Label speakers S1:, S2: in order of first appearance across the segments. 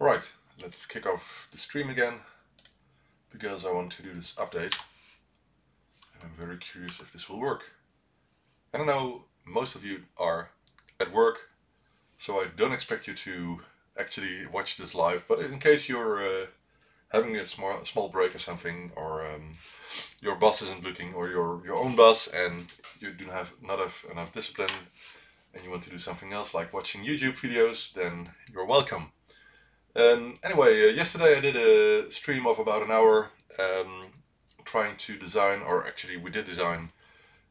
S1: Right, let's kick off the stream again because I want to do this update and I'm very curious if this will work. I don't know, most of you are at work so I don't expect you to actually watch this live but in case you're uh, having a small, small break or something or um, your boss isn't looking or your, your own boss and you do not have not have enough discipline and you want to do something else like watching YouTube videos then you're welcome. Um, anyway, uh, yesterday I did a stream of about an hour um, trying to design, or actually we did design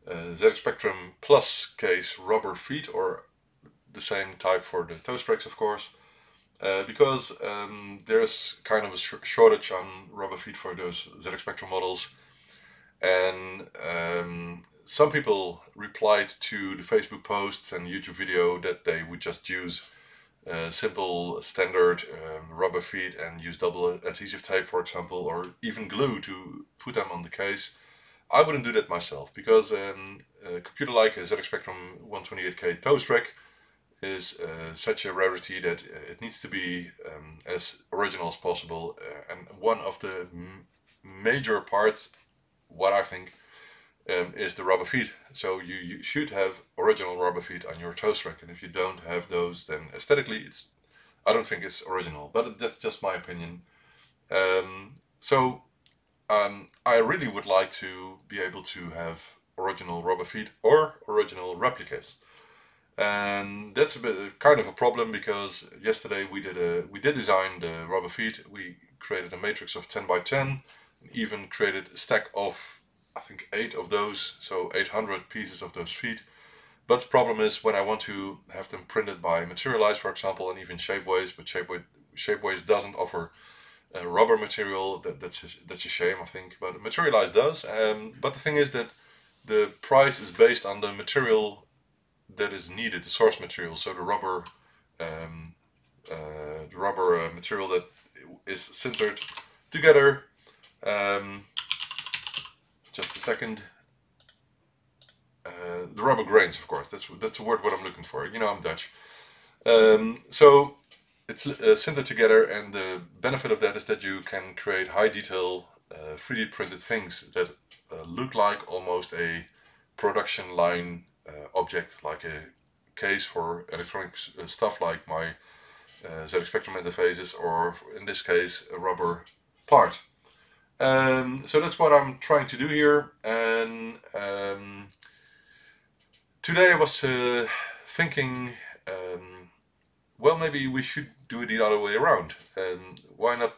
S1: uh, ZX Spectrum Plus case rubber feet, or the same type for the toastracks of course, uh, because um, there's kind of a sh shortage on rubber feet for those ZX Spectrum models. And um, some people replied to the Facebook posts and YouTube video that they would just use uh, simple standard um, rubber feet and use double adhesive tape for example or even glue to put them on the case. I wouldn't do that myself because um, a computer like a ZX Spectrum 128K toast rack is uh, such a rarity that it needs to be um, as original as possible uh, and one of the major parts what I think um, is the rubber feet. So you, you should have original rubber feet on your toast rack, and if you don't have those, then aesthetically, it's I don't think it's original, but that's just my opinion. Um, so um, I really would like to be able to have original rubber feet or original replicas. And that's a bit kind of a problem because yesterday we did a we did design the rubber feet. We created a matrix of 10 by 10, and even created a stack of I think eight of those, so 800 pieces of those feet. But the problem is when I want to have them printed by Materialise, for example, and even Shapeways, but Shapeways, Shapeways doesn't offer uh, rubber material. That, that's a, that's a shame, I think. But Materialise does. Um, but the thing is that the price is based on the material that is needed, the source material. So the rubber, um, uh, the rubber uh, material that is sintered together. Um, just a second. Uh, the rubber grains, of course. That's that's the word what I'm looking for. You know, I'm Dutch. Um, so it's uh, sintered together, and the benefit of that is that you can create high detail, uh, 3D printed things that uh, look like almost a production line uh, object, like a case for electronic uh, stuff, like my ZX Spectrum interfaces, or in this case, a rubber part. Um, so that's what I'm trying to do here. And um, today I was uh, thinking, um, well, maybe we should do it the other way around. And why not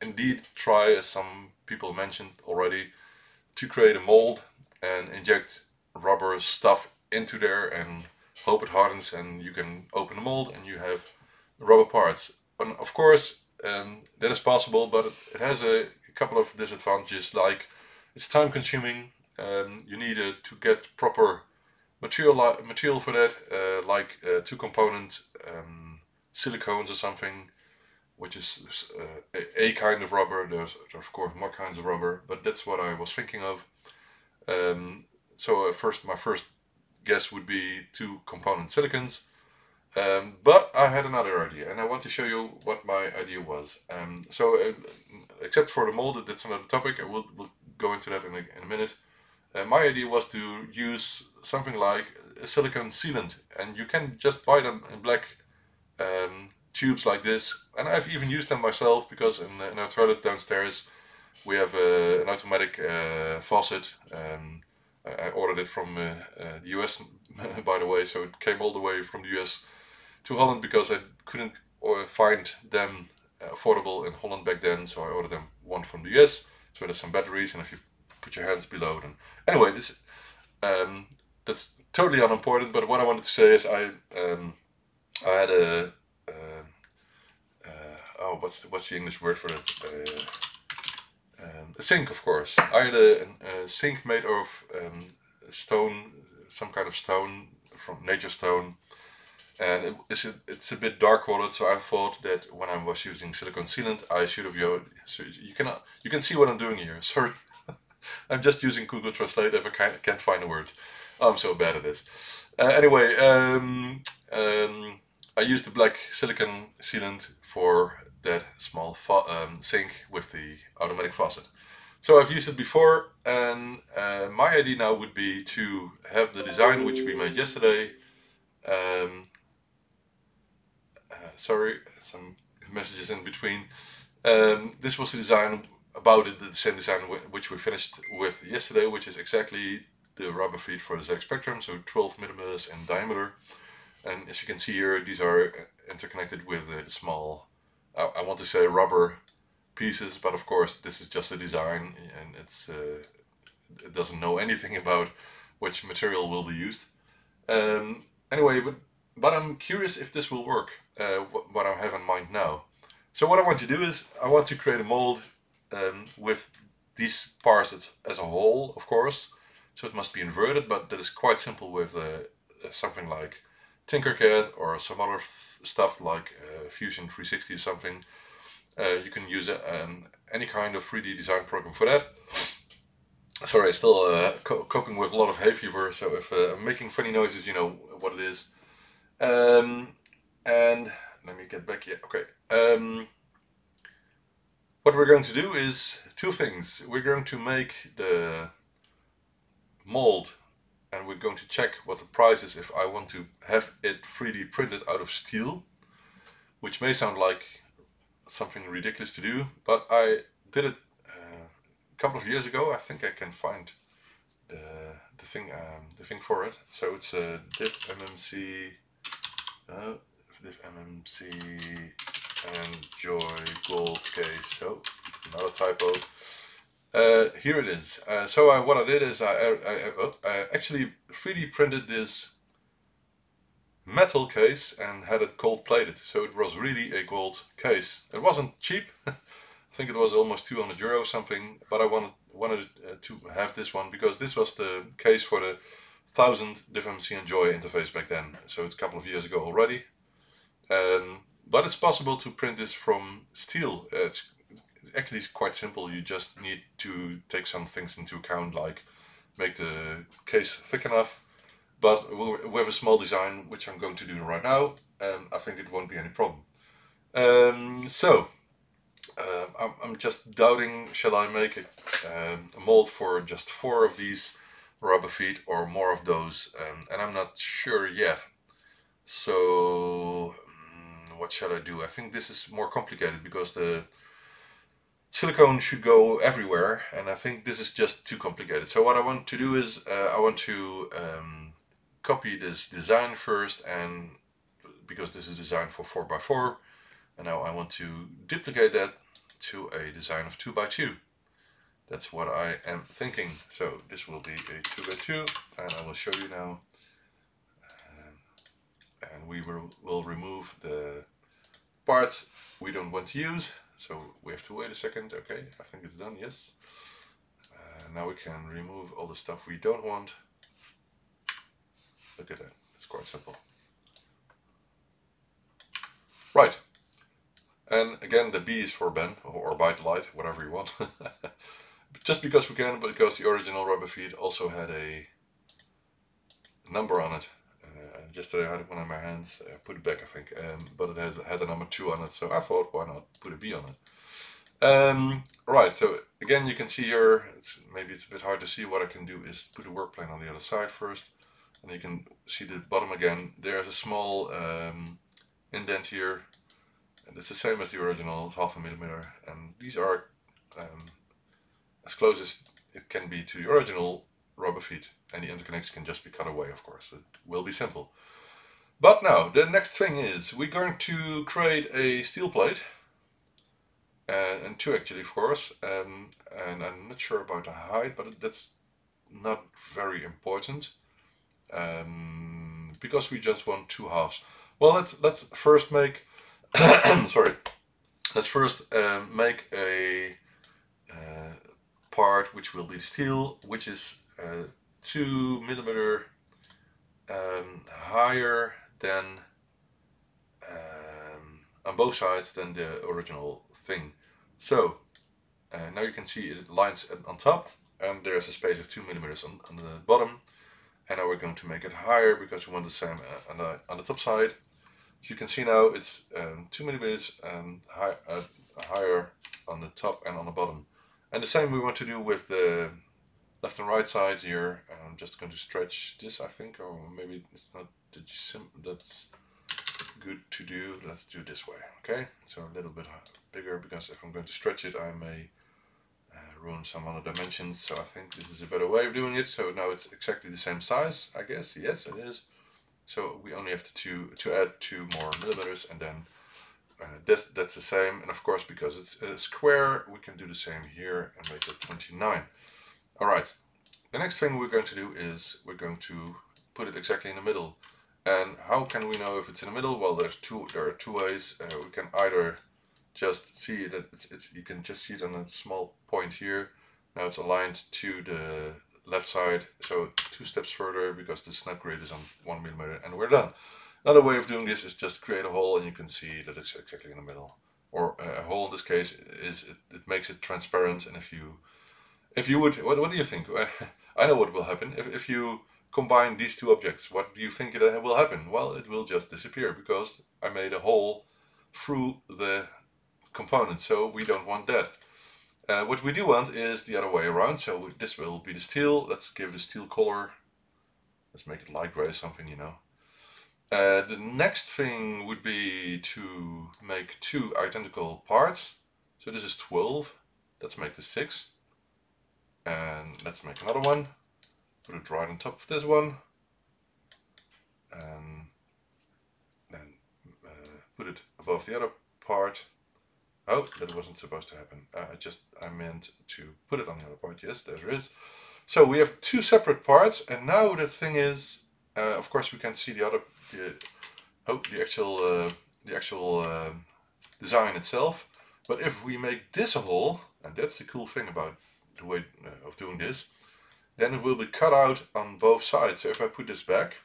S1: indeed try, as some people mentioned already, to create a mold and inject rubber stuff into there and hope it hardens and you can open the mold and you have rubber parts. And of course, um, that is possible, but it has a couple of disadvantages like it's time consuming. Um, you need uh, to get proper material material for that, uh, like uh, two component um, silicones or something, which is uh, a, kind of rubber. There's, of course more kinds of rubber, but that's what I was thinking of. Um, so uh, first, my first guess would be two component silicons. Um, but I had another idea, and I want to show you what my idea was. Um, so, uh, except for the mold, that's another topic. I will we'll go into that in a, in a minute. Uh, my idea was to use something like a silicone sealant, and you can just buy them in black um, tubes like this. And I've even used them myself because in, in our toilet downstairs we have a, an automatic uh, faucet. Um, I ordered it from uh, uh, the US, by the way, so it came all the way from the US to Holland because I couldn't uh, find them uh, affordable in Holland back then. So I ordered them one from the US. So there's some batteries, and if you put your hands below, then anyway, this um, that's totally unimportant. But what I wanted to say is I um, I had a uh, uh, oh what's the, what's the English word for it? Uh, um, a sink, of course. I had a, a sink made of um, stone, some kind of stone from nature stone and it, it's, a, it's a bit dark colored so I thought that when I was using silicone sealant I should have used so you cannot you can see what I'm doing here sorry I'm just using Google Translate if I can't, can't find a word I'm so bad at this uh, anyway um, um, I used the black silicone sealant for that small um, sink with the automatic faucet. So I've used it before and uh, my idea now would be to have the design which we made yesterday. Um, sorry, some messages in between. Um, this was the design about it, the same design which we finished with yesterday, which is exactly the rubber feet for the ZX Spectrum, so 12 millimeters in diameter. And as you can see here, these are interconnected with a small, I, I want to say rubber pieces, but of course this is just a design and it's uh, it doesn't know anything about which material will be used. Um, anyway, but, but I'm curious if this will work, uh, what, I have in mind now. So what I want to do is I want to create a mold um, with these parts as, a whole, of course. So it must be inverted, but that is quite simple with uh, something like Tinkercad or some other stuff like uh, Fusion 360 or something. Uh, you can use um, any kind of 3D design program for that. Sorry, I'm still uh, co coping with a lot of hay fever, so if uh, I'm making funny noises, you know what it is. Um, and let me get back here. Okay. Um, what we're going to do is two things. We're going to make the mold and we're going to check what the price is if I want to have it 3D printed out of steel, which may sound like something ridiculous to do, but I did it uh, a couple of years ago. I think I can find the the thing um, the thing for it. So it's a DivMMC, uh, DIF MMC and Joy Gold case. So not a typo. Uh, here it is. Uh, so I, what I did is I, I, I, oh, actually 3D printed this metal case and had it gold plated. So it was really a gold case. It wasn't cheap. I think it was almost 200 euro something, but I wanted wanted uh, to have this one because this was the case for the 1000 DivMMC EnJOY interface back then. So it's a couple of years ago already. Um, but it's possible to print this from steel. It's, it's actually quite simple. You just need to take some things into account like make the case thick enough but have a small design, which I'm going to do right now, and I think it won't be any problem. Um, so, uh, I'm, I'm, just doubting, shall I make a, um, a, mold for just four of these rubber feet or more of those, um, and I'm not sure yet. So, um, what shall I do? I think this is more complicated because the silicone should go everywhere, and I think this is just too complicated. So what I want to do is, uh, I want to um, copy this design first and because this is designed for 4x4 and now I want to duplicate that to a design of 2x2 that's what I am thinking so this will be a 2x2 and I will show you now um, and we will, will remove the parts we don't want to use so we have to wait a second okay I think it's done yes uh, now we can remove all the stuff we don't want Look at that. It's quite simple. Right. And again, the B is for Ben, or ByteDelight, whatever you want. Just because we can, but because the original rubber feet also had a number on it. Uh, yesterday I had one in my hands, I put it back I think, um, but it has had a number 2 on it, so I thought why not put a B on it. Um, right, so again you can see here, it's, maybe it's a bit hard to see, what I can do is put the work plane on the other side first and you can see the bottom again there's a small um, indent here and it's the same as the original it's half a millimeter and these are um, as close as it can be to the original rubber feet and the interconnects can just be cut away of course it will be simple but now the next thing is we're going to create a steel plate and, two actually of course um, and I'm not sure about the height but that's not very important um, because we just want two halves. Well, let's let's first make sorry. Let's first um, make a uh, part which will be the steel, which is uh, two millimeter um, higher than um, on both sides than the original thing. So uh, now you can see it lines on top and there's a space of two millimeters on, on the bottom and now we're going to make it higher because we want the same uh, on the, on the top side. So you can see now it's um, 2 millimeters um, high, uh, higher on the top and on the bottom. And the same we want to do with the left and right sides here. I'm just going to stretch this, I think, or maybe it's not that's good to do. Let's do this way, okay? So a little bit bigger because if I'm going to stretch it, I may uh, ruin some other dimensions. So I think this is a better way of doing it. So now it's exactly the same size, I guess. Yes, it is. So we only have to, to add two more millimeters and then uh, that's, that's the same. And of course, because it's a square, we can do the same here and make it 29. All right. The next thing we're going to do is we're going to put it exactly in the middle. And how can we know if it's in the middle? Well, there's two. There are two ways. Uh, we can either just see that it's, it's you can just see it on a small point here. Now it's aligned to the left side, so two steps further because the snap grid is on one millimeter, and we're done. Another way of doing this is just create a hole and you can see that it's exactly in the middle. Or uh, a hole in this case is it, it makes it transparent and if you if you would what, what do you think? I know what will happen. If, if you combine these two objects, what do you think it will happen? Well, it will just disappear because I made a hole through the component, so we don't want that. Uh, what we do want is the other way around, so this will be the steel. Let's give the steel color. Let's make it light gray or something, you know. Uh, the next thing would be to make two identical parts. So this is 12. Let's make this 6. And let's make another one. Put it right on top of this one. And then uh, put it above the other part. Oh, that wasn't supposed to happen. Uh, I just, I meant to put it on the other part. Yes, there it is. So we have two separate parts. And now the thing is, uh, of course, we can see the other, the, oh, the actual, uh, the actual uh, design itself. But if we make this a hole, and that's the cool thing about the way uh, of doing this, then it will be cut out on both sides. So if I put this back,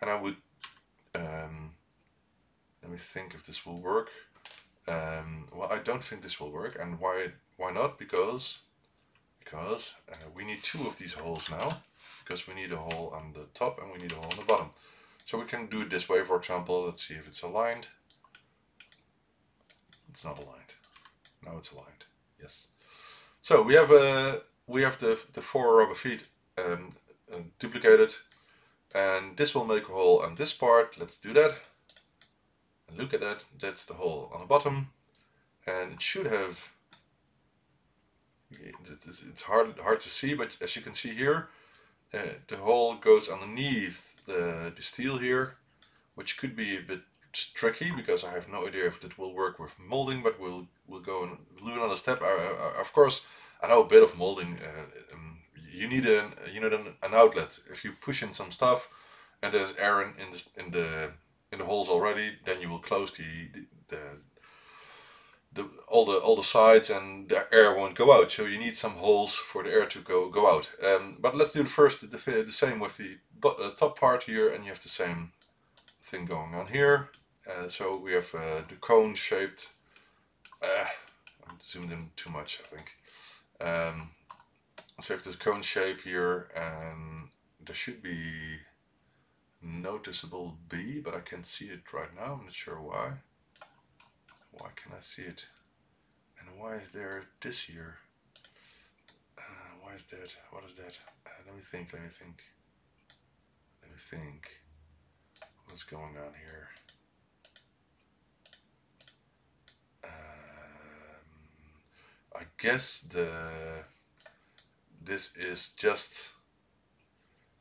S1: and I would, um, let me think if this will work. Um, well, I don't think this will work, and why? Why not? Because because uh, we need two of these holes now, because we need a hole on the top and we need a hole on the bottom. So we can do it this way, for example. Let's see if it's aligned. It's not aligned. Now it's aligned. Yes. So we have a we have the, the four rubber feet um, uh, duplicated and this will make a hole on this part. Let's do that. And look at that. That's the hole on the bottom and it should have it's hard hard to see but as you can see here uh, the hole goes underneath the, steel here which could be a bit tricky because I have no idea if it will work with molding but we'll we'll go and do another step I, I, of course I know a bit of molding. Uh, um, you need an you need an, an, outlet. If you push in some stuff, and there's air in, in the in the in the holes already, then you will close the, the, the all the all the sides and the air won't go out. So you need some holes for the air to go go out. Um, but let's do the first the, the same with the uh, top part here, and you have the same thing going on here. Uh, so we have uh, the cone shaped. Uh, I'm zoomed in too much, I think. Um, so if this cone shape here and there should be noticeable B, but I can't see it right now. I'm not sure why. Why can I see it? And why is there this here? Uh, why is that? What is that? Uh, let me think, let me think. Let me think. What's going on here? I guess the this is just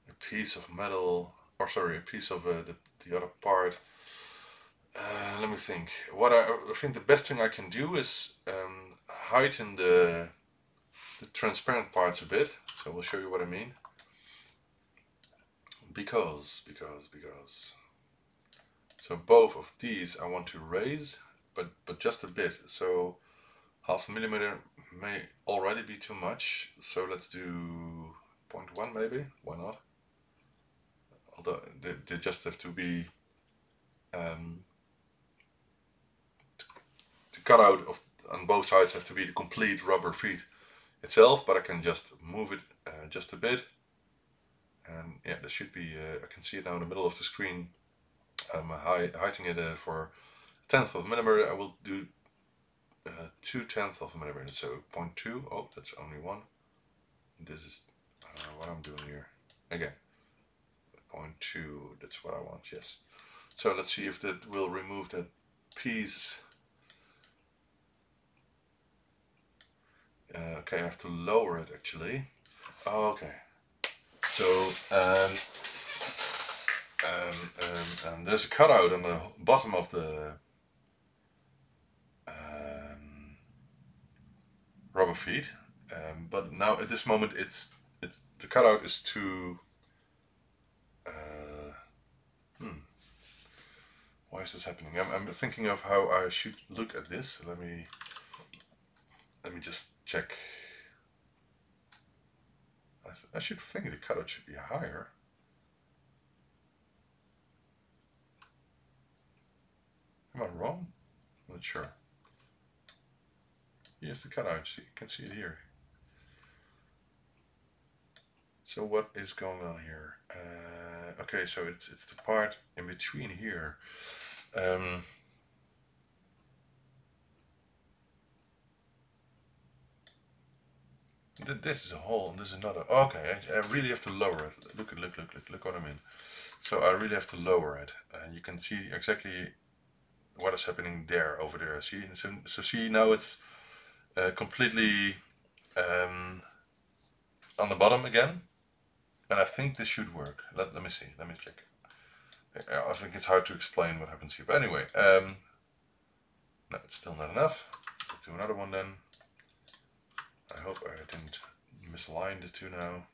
S1: a piece of metal or sorry a piece of uh, the, the other part uh, let me think. What I, I, think the best thing I can do is um, heighten the the transparent parts a bit. So we'll show you what I mean. Because because because. So both of these I want to raise but but just a bit. So half a millimeter may already be too much. So let's do 0.1 maybe. Why not? Although they, they just have to be um, to cut out of on both sides have to be the complete rubber feet itself but I can just move it uh, just a bit and yeah there should be uh, I can see it now in the middle of the screen I'm heightening it uh, for tenth of a millimeter. I will do uh, two tenths of a millimeter, so 0.2. Oh, that's only one. This is uh, what I'm doing here. Again, 0.2. That's what I want. Yes. So let's see if that will remove that piece. Uh, okay, I have to lower it actually. Oh, okay. So um, um, um, um, there's a cutout on the bottom of the um, rubber feet, um, but now at this moment it's it's the cutout is too. Uh, hmm. Why is this happening? I'm, I'm thinking of how I should look at this. Let me let me just check. I, I should think the cutout should be higher. Am I wrong? I'm not sure. Here's the cutout. You can see it here. So what is going on here? Uh, okay, so it's it's the part in between here. Um, this is a hole and this is another. Okay, I, I, really have to lower it. Look, look, look, look, look what I mean. So I really have to lower it. And you can see exactly what is happening there, over there. See, so, so see now it's uh, completely um, on the bottom again. And I think this should work. Let, let me see, let me check. I think it's hard to explain what happens here. But anyway, um, no, it's still not enough. Let's do another one then. I hope I didn't misalign the two now.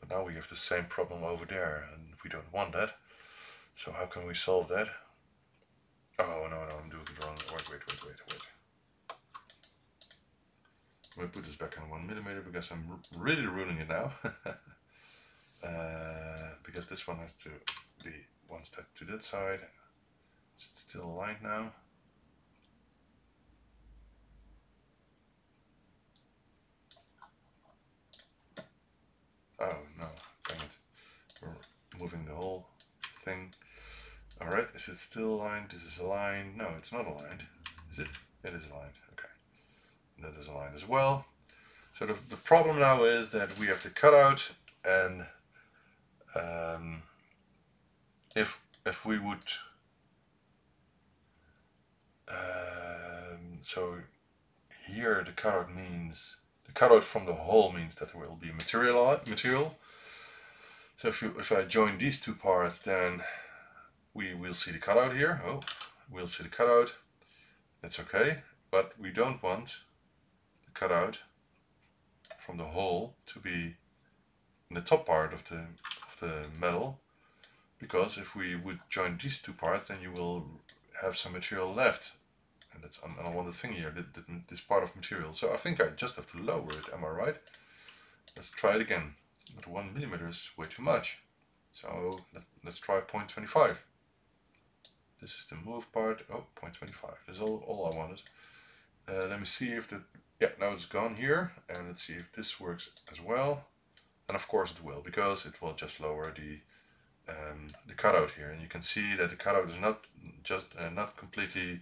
S1: But now we have the same problem over there and we don't want that. So how can we solve that? Oh no, no, I'm doing it wrong. Wait, wait, wait, wait, wait. I'm going to put this back on one millimeter because I'm really ruining it now. uh, because this one has to be one step to that side. Is it still aligned now? Oh no, dang it. We're moving the whole thing. Alright, is it still aligned? This is aligned. No, it's not aligned. Is it? It is aligned. Okay. that is aligned as well. So the, the problem now is that we have to cut out and um, if if we would um, so here the cutout means the cutout from the hole means that there will be material material. So if you if I join these two parts then we will see the cutout here. Oh we'll see the cutout. That's okay. But we don't want the cutout from the hole to be in the top part of the of the metal. Because if we would join these two parts then you will have some material left and that's an unwanted thing here, this part of material. So I think I just have to lower it, am I right? Let's try it again. But one millimeter is way too much. So let, us try 0.25. This is the move part. Oh, 0.25. That's all, all I wanted. Uh, let me see if the... Yeah, now it's gone here. And let's see if this works as well. And of course it will, because it will just lower the um, the cutout here. And you can see that the cutout is not just uh, not completely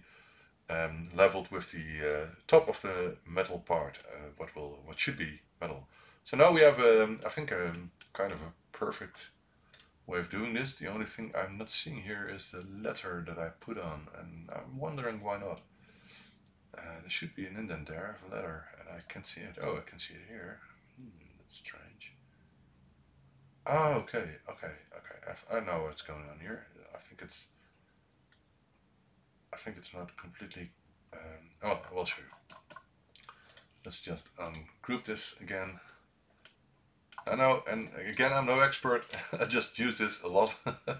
S1: um, leveled with the uh, top of the metal part, uh, what will what should be metal. So now we have, um, I think, um, kind of a perfect way of doing this. The only thing I'm not seeing here is the letter that I put on, and I'm wondering why not. Uh, there should be an indent there, a letter, and I can't see it. Oh, I can see it here. Hmm, that's strange. Oh, okay, okay, okay. I, I know what's going on here. I think it's I think it's not completely, um, oh, I will show you. Let's just ungroup this again. I know, and again, I'm no expert. I just use this a lot. but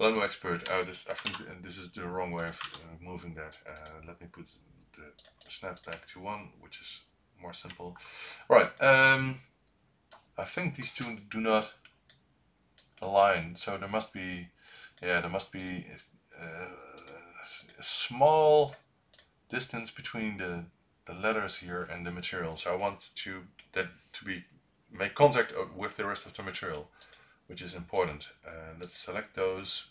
S1: I'm no expert. Oh, this, I think this is the wrong way of uh, moving that. Uh, let me put the snap back to one, which is more simple. Right. Um, I think these two do not align. So there must be, yeah, there must be uh, small distance between the, the letters here and the material. So I want to that to be make contact with the rest of the material, which is important. Uh, let's select those.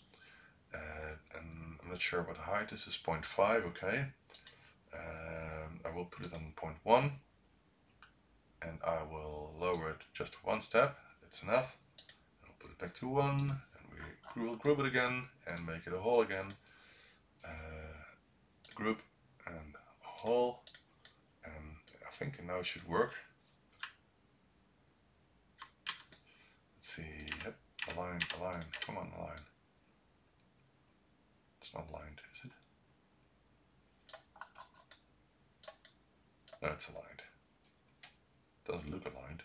S1: Uh, and I'm not sure what the height this is 0.5, okay. Um, I will put it on 0.1 and I will lower it just one step, it's enough. I'll put it back to 1 and we will group it again and make it a hole again. Uh, group and hole and I think now it should work. Let's see, yep, align, align, come on align. It's not aligned, is it? No, it's aligned. Doesn't look aligned.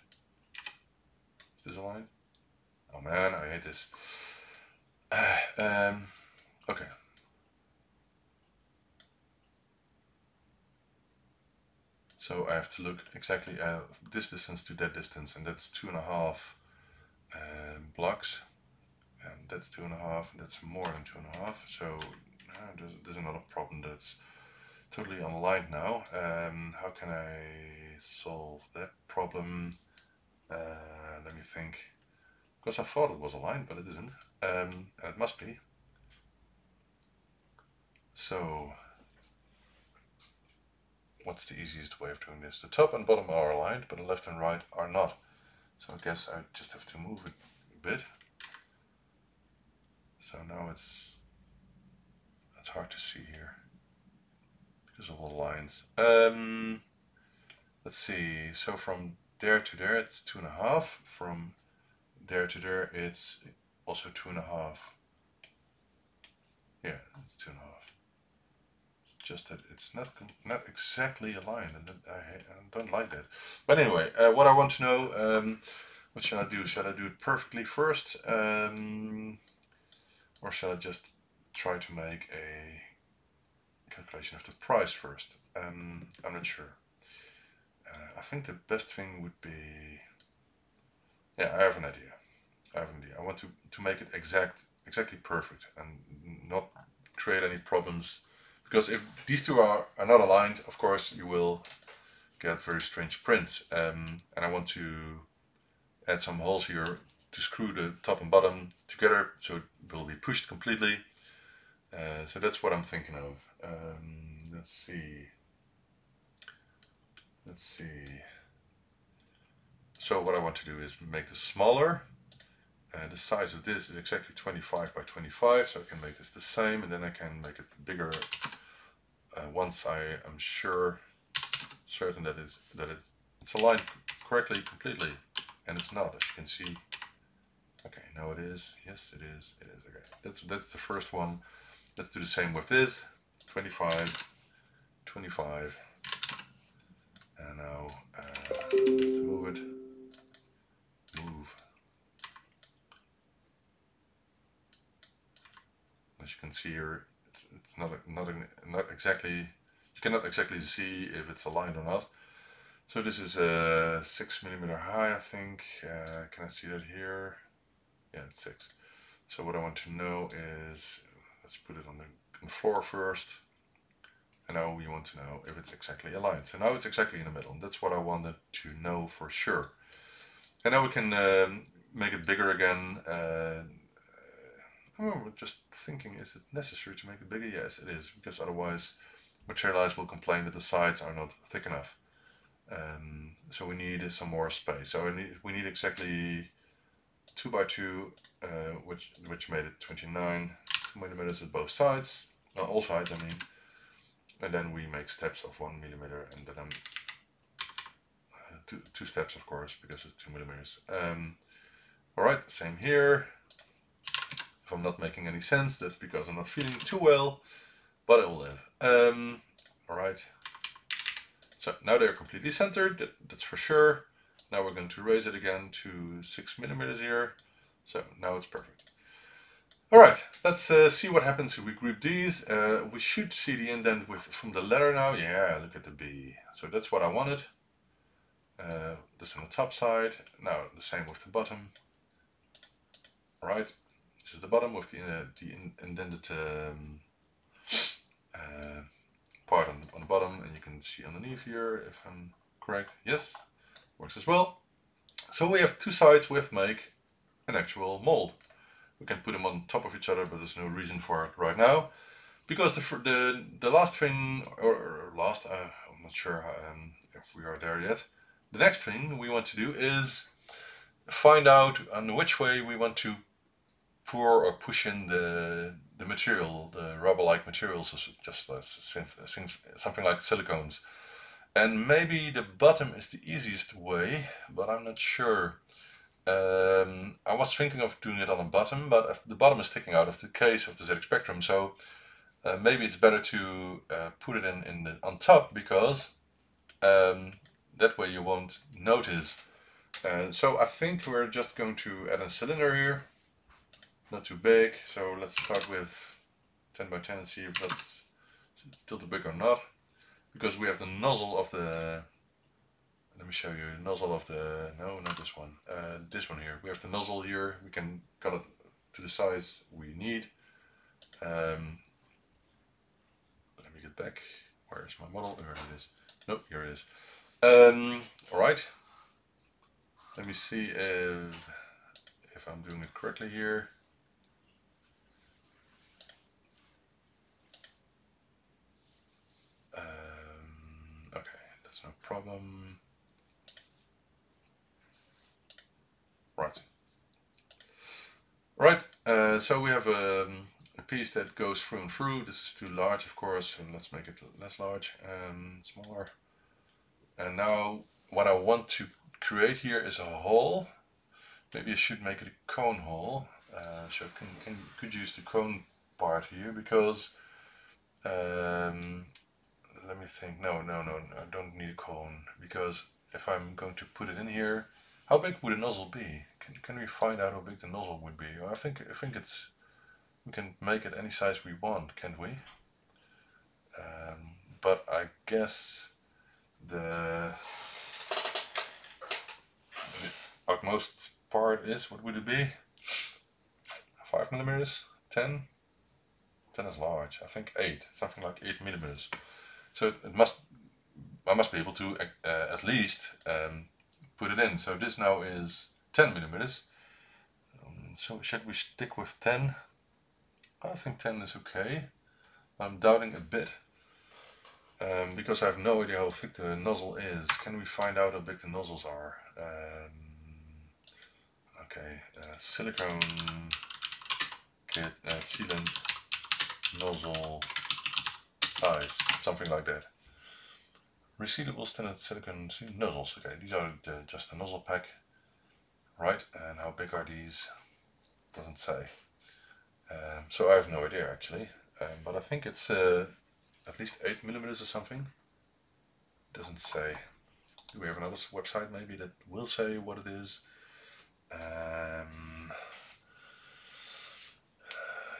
S1: Is this aligned? Oh man, I hate this. Uh, um, okay. So I have to look exactly at this distance to that distance, and that's two and a half uh, blocks, and that's two and a half, and that's more than two and a half. So uh, there's, there's another problem that's totally unaligned now. Um, how can I solve that problem? Uh, let me think. Because I thought it was aligned, but it isn't. Um, it must be. So, what's the easiest way of doing this? The top and bottom are aligned, but the left and right are not. So I guess I just have to move it a bit. So now it's, it's hard to see here because of all the lines. Um, let's see, so from there to there it's two and a half. From there to there it's also two and a half. Yeah, it's two and a half. Just that it's not not exactly aligned, and I, I don't like that. But anyway, uh, what I want to know, um, what shall I do? Shall I do it perfectly first, um, or shall I just try to make a calculation of the price first. Um, I'm not sure. Uh, I think the best thing would be, yeah, I have an idea. I have an idea. I want to, to make it exact, exactly perfect and not create any problems. Because if these two are, are not aligned, of course, you will get very strange prints. Um, and I want to add some holes here to screw the top and bottom together so it will be pushed completely uh, so that's what I'm thinking of. Um, let's see. Let's see. So what I want to do is make this smaller. Uh, the size of this is exactly 25 by 25, so I can make this the same, and then I can make it bigger uh, once I am sure, certain that it's that it's it's aligned correctly, completely, and it's not, as you can see. Okay, now it is. Yes, it is. It is. Okay, that's that's the first one. Let's do the same with this. 25, 25. And now uh, let's move it. Move. As you can see here, it's, not, not, not exactly, you cannot exactly see if it's aligned or not. So this is a 6 millimeter high, I think. Uh, can I see that here? Yeah, it's 6. So what I want to know is Let's put it on the floor first. And now we want to know if it's exactly aligned. So now it's exactly in the middle. And that's what I wanted to know for sure. And now we can um, make it bigger again. Uh, I'm just thinking, is it necessary to make it bigger? Yes, it is. Because otherwise Materialise will complain that the sides are not thick enough. Um, so we need some more space. So we need, we need exactly 2 by 2 uh, which, which made it 29 millimeters at both sides, all sides I mean, and then we make steps of one millimeter and then I'm uh, two, two steps of course because it's two millimeters. Um, Alright, same here. If I'm not making any sense, that's because I'm not feeling too well, but I will live. Um, Alright, so now they're completely centered, that, that's for sure. Now we're going to raise it again to 6 millimeters here. So now it's perfect. All right, let's uh, see what happens if we group these. Uh, we should see the indent with from the letter now. Yeah, look at the B. So that's what I wanted. Uh, this on the top side. Now the same with the bottom. All right, this is the bottom with the, uh, the indented um, uh, part on, on the bottom. And you can see underneath here if I'm correct. Yes, works as well. So we have two sides with make an actual mold. We can put them on top of each other, but there's no reason for it right now. Because the the, the last thing, or last, uh, I'm not sure um, if we are there yet. The next thing we want to do is find out on which way we want to pour or push in the the material, the rubber-like materials, just uh, something like silicones. And maybe the bottom is the easiest way, but I'm not sure. Um, I was thinking of doing it on the bottom, but the bottom is sticking out of the case of the ZX Spectrum, so uh, maybe it's better to uh, put it in, in the, on top because um, that way you won't notice. Uh, so I think we're just going to add a cylinder here, not too big. So let's start with 10 by 10 and see if that's still too big or not. Because we have the nozzle of the, let me show you, nozzle of the, no, not this one, uh, this one here. We have the nozzle here, we can cut it to the size we need. Um, let me get back, where is my model? There it is. Nope, here it is. Um, all right. Let me see if, if I'm doing it correctly here. Um, okay, that's no problem. Right. Right, uh, so we have um, a piece that goes through and through. This is too large, of course, so let's make it less large and smaller. And now what I want to create here is a hole. Maybe I should make it a cone hole. Uh, so I can, can, could use the cone part here because um, let me think. No, no, no, I don't need a cone because if I'm going to put it in here, how big would a nozzle be? Can, can we find out how big the nozzle would be? I think I think it's we can make it any size we want, can't we? Um, but I guess the, the utmost part is, what would it be? 5 millimeters? 10? 10 is large, I think 8, something like 8 millimeters. So it must, I must be able to uh, at least um, put it in. So this now is 10 millimeters. Um, so should we stick with 10? I think 10 is okay. I'm doubting a bit um, because I have no idea how thick the nozzle is. Can we find out how big the nozzles are? Um, okay, uh, silicone kit, uh, sealant nozzle size, something like that. Resealable standard silicone nozzles. Okay, these are the, just the nozzle pack, right? And how big are these? Doesn't say. Um, so I have no idea actually, um, but I think it's uh, at least 8 millimeters or something. Doesn't say. Do we have another website maybe that will say what it is? Um,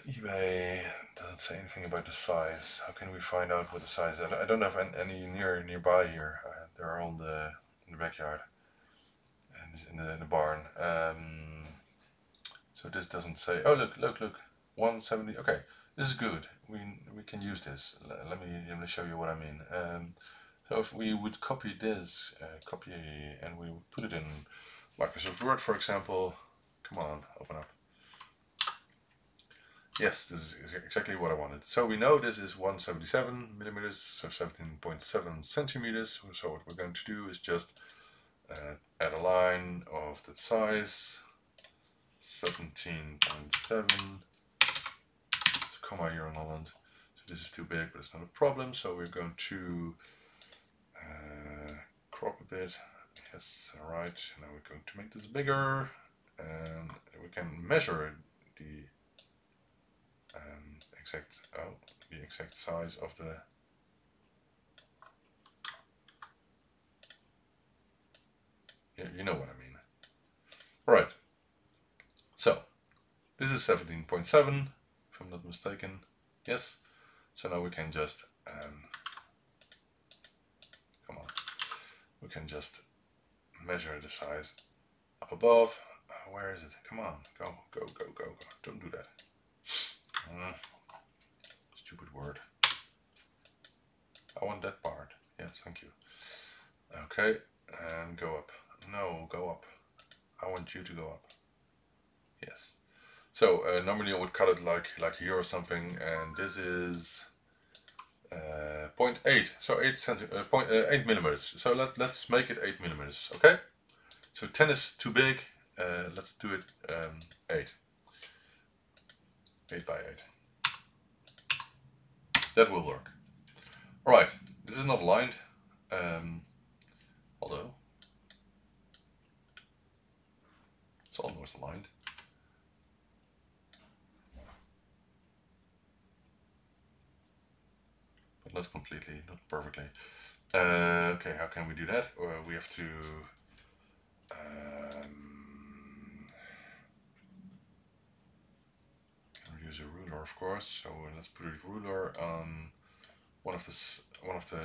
S1: eBay doesn't say anything about the size. How can we find out what the size is? I don't have any near nearby here. Uh, they're all in the, in the backyard and in the, in the barn. Um, so this doesn't say. Oh look, look, look. 170. Okay, this is good. We we can use this. Let me let me show you what I mean. Um, so if we would copy this, uh, copy and we would put it in Microsoft Word, for example. Come on, open up. Yes, this is exactly what I wanted. So we know this is 177 millimeters, so 17.7 centimeters. So what we're going to do is just uh, add a line of that size, 17.7 comma here on Holland. So this is too big, but it's not a problem. So we're going to uh, crop a bit. Yes, all right. Now we're going to make this bigger, and we can measure the um, exact oh the exact size of the yeah you know what I mean. All right. So this is 17.7 if I'm not mistaken. Yes. So now we can just, um, come on, we can just measure the size up above. Uh, where is it? Come on, go, go, go, go, go. Don't do that. Uh, stupid word. I want that part. Yes, thank you. Okay, and go up. No, go up. I want you to go up. Yes. So uh, normally I would cut it like like here or something, and this is uh, 0.8, so 8 centi uh, point, uh, 8 millimeters. So let let's make it 8 millimeters. Okay. So 10 is too big. Uh, let's do it um, 8. 8 by 8. That will work. Alright, this is not aligned, um, although it's almost aligned. But not completely, not perfectly. Uh, okay, how can we do that? Uh, we have to um, can use a ruler, of course. So let's put a ruler on one of the one of the.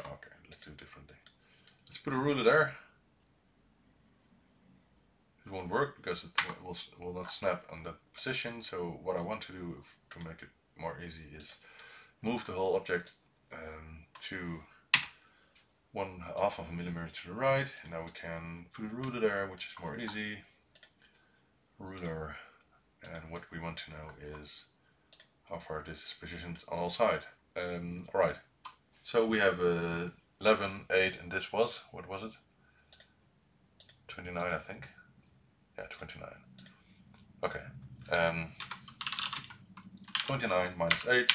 S1: Okay, let's do it differently. Let's put a ruler there. It won't work because it will will not snap on that position. So what I want to do to make it more easy is move the whole object um, to one half of a millimeter to the right and now we can put a ruler there which is more easy ruler and what we want to know is how far this is positioned on all sides um, alright. So we have uh, 11 8 and this was what was it? 29 I think. Yeah 29 okay um, 29 minus 8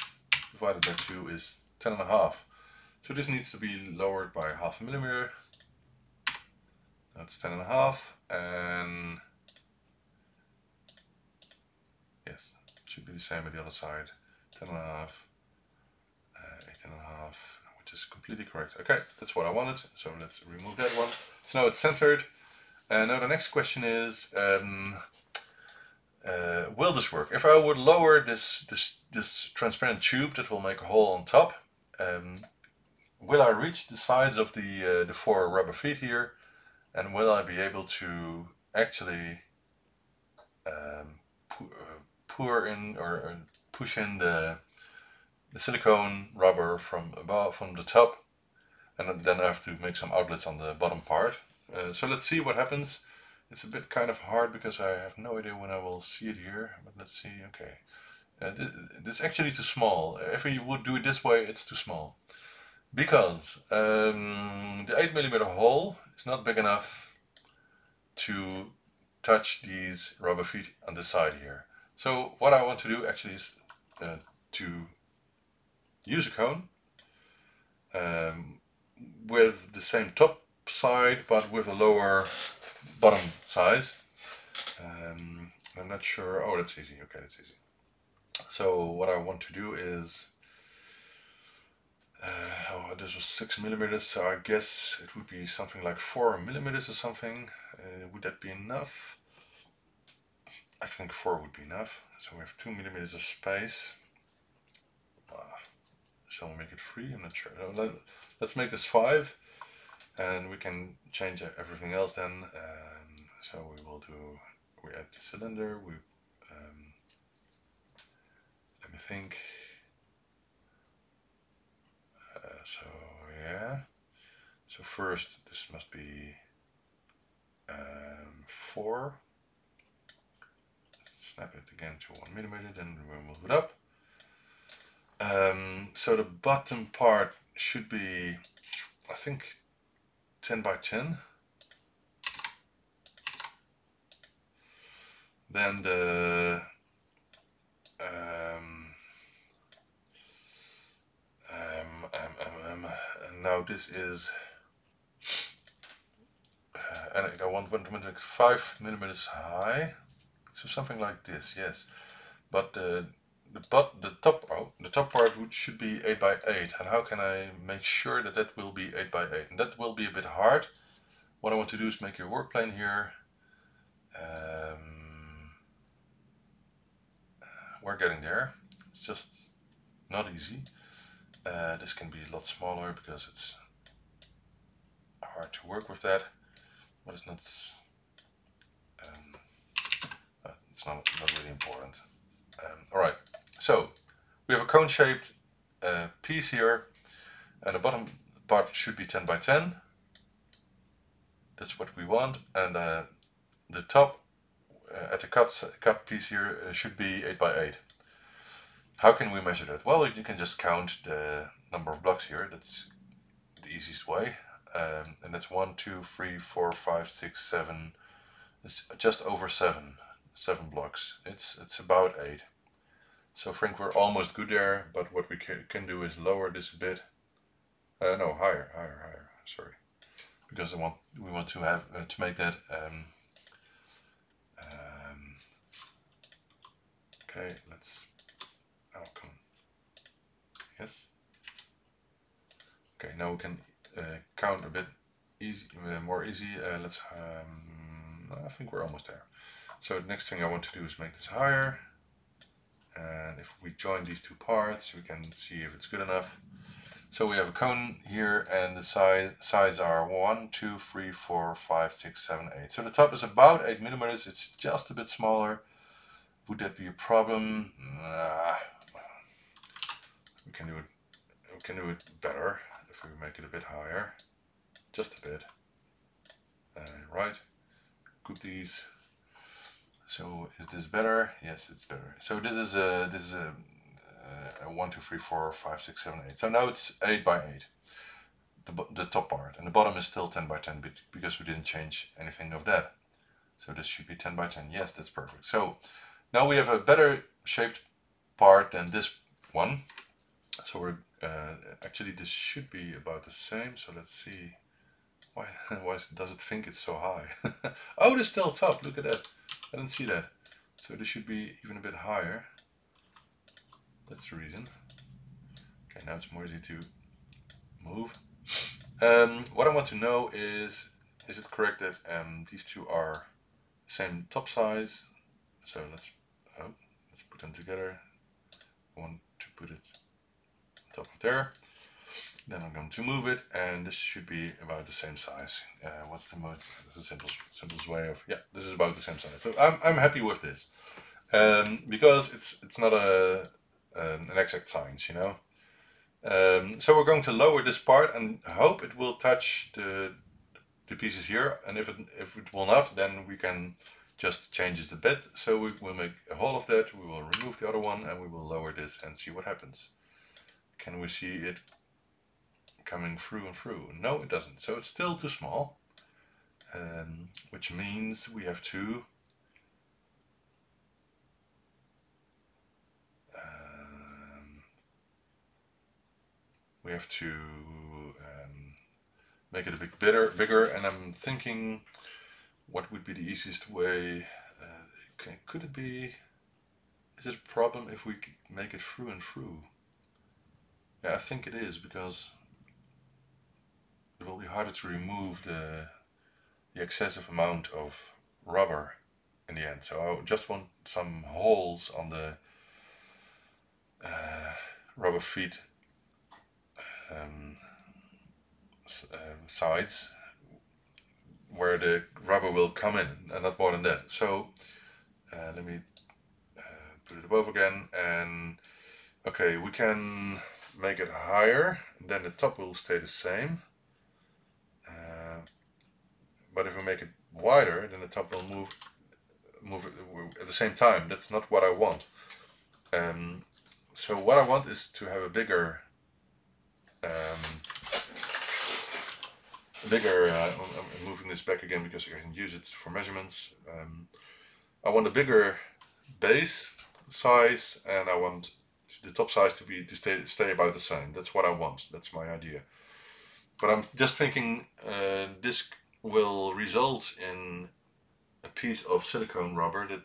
S1: divided by 2 is 10 and a half. So this needs to be lowered by half a millimeter. That's 10 and a half and yes, should be the same at the other side. 10 and a half, uh, 8 and a half, which is completely correct. Okay, that's what I wanted. So let's remove that one. So now it's centered. And now the next question is, um, uh, will this work? If I would lower this, this, this transparent tube that will make a hole on top, um, will I reach the sides of the, uh, the four rubber feet here and will I be able to actually um, uh, pour in or, push in the, the silicone rubber from above from the top and then I have to make some outlets on the bottom part. Uh, so let's see what happens. It's a bit kind of hard because I have no idea when I will see it here, but let's see, okay. Uh, this, this is actually too small. If you would do it this way, it's too small because um, the 8 millimeter hole is not big enough to touch these rubber feet on the side here. So what I want to do actually is uh, to use a cone um, with the same top side but with a lower bottom size. Um, I'm not sure, oh that's easy, okay that's easy. So what I want to do is uh, oh, this was 6 millimeters, so I guess it would be something like 4 millimeters or something. Uh, would that be enough? I think 4 would be enough. So we have 2 millimeters of space. Uh, shall we make it 3? I'm not sure. let, us make this 5 and we can change everything else then. Um, so we will do, we add the cylinder, we, um, let me think. so yeah. So first this must be um, 4. Snap it again to 1 millimeter, then we'll move it up. Um, so the bottom part should be, I think, 10 by 10. Then the um, um, um, now this is uh, and I want one to five millimeters high, so something like this, yes. But uh, the but the top oh, the top part would, should be eight by eight, and how can I make sure that that will be eight by eight? And that will be a bit hard. What I want to do is make a work plane here. Um, we're getting there. It's just not easy. Uh, this can be a lot smaller because it's hard to work with that, but it's not. Um, uh, it's not not really important. Um, all right, so we have a cone-shaped uh, piece here, and the bottom part should be 10 by 10. That's what we want. And uh, the top uh, at the cut, cut piece here uh, should be 8 by 8. How can we measure that? Well, you can just count the number of blocks here. That's the easiest way. Um, and that's 1, 2, 3, 4, 5, 6, 7. It's just over 7. 7 blocks. It's, it's about 8. So I think we're almost good there, but what we can, can do is lower this a bit. Uh, no, higher, higher, higher. Sorry, because I want we want to have uh, to make that. Um, um, okay, let's. Oh, come. Yes. Okay, now we can uh, count a bit easy, uh, more easy. Uh, let's. Um, I think we're almost there. So the next thing I want to do is make this higher. And if we join these two parts, we can see if it's good enough. So we have a cone here and the size size are 1, 2, 3, 4, 5, 6, 7, 8. So the top is about 8 millimeters, it's just a bit smaller. Would that be a problem? Nah. We can do it we can do it better if we make it a bit higher. Just a bit. Uh, right. Group these so is this better? Yes, it's better. So this is a this is a, a one, two, three, four, five, six, seven, eight. So now it's eight by eight, the the top part, and the bottom is still ten by ten because we didn't change anything of that. So this should be ten by ten. Yes, that's perfect. So now we have a better shaped part than this one. So we're uh, actually this should be about the same. So let's see. Why, why does it think it's so high? oh, it's still top. Look at that. I didn't see that. So this should be even a bit higher. That's the reason. Okay, now it's more easy to move. Um, what I want to know is, is it correct that um, these two are same top size? So let's, oh, let's put them together. I want to put it on top of there. Then I'm going to move it and this should be about the same size. Uh, what's the most, this is the simplest, simplest way of, yeah, this is about the same size. So I'm, I'm happy with this. Um, because it's it's not a um, an exact science, you know. Um, so we're going to lower this part and hope it will touch the the pieces here. And if it if it will not, then we can just change it a bit. So we will make a hole of that. We will remove the other one and we will lower this and see what happens. Can we see it coming through and through. No, it doesn't. So it's still too small, um, which means we have to um, we have to um, make it a bit bigger, bigger. And I'm thinking, what would be the easiest way? Uh, can, could it be? Is it a problem if we make it through and through? Yeah, I think it is because it will be harder to remove the, the excessive amount of rubber in the end. So I just want some holes on the uh, rubber feet um, uh, sides where the rubber will come in and not more than that. So uh, let me uh, put it above again and okay we can make it higher then the top will stay the same but if we make it wider, then the top will move move at the same time. That's not what I want. Um, so what I want is to have a bigger, um, bigger. Uh, I'm moving this back again because I can use it for measurements. Um, I want a bigger base size, and I want the top size to be to stay stay about the same. That's what I want. That's my idea. But I'm just thinking uh, this will result in a piece of silicone rubber that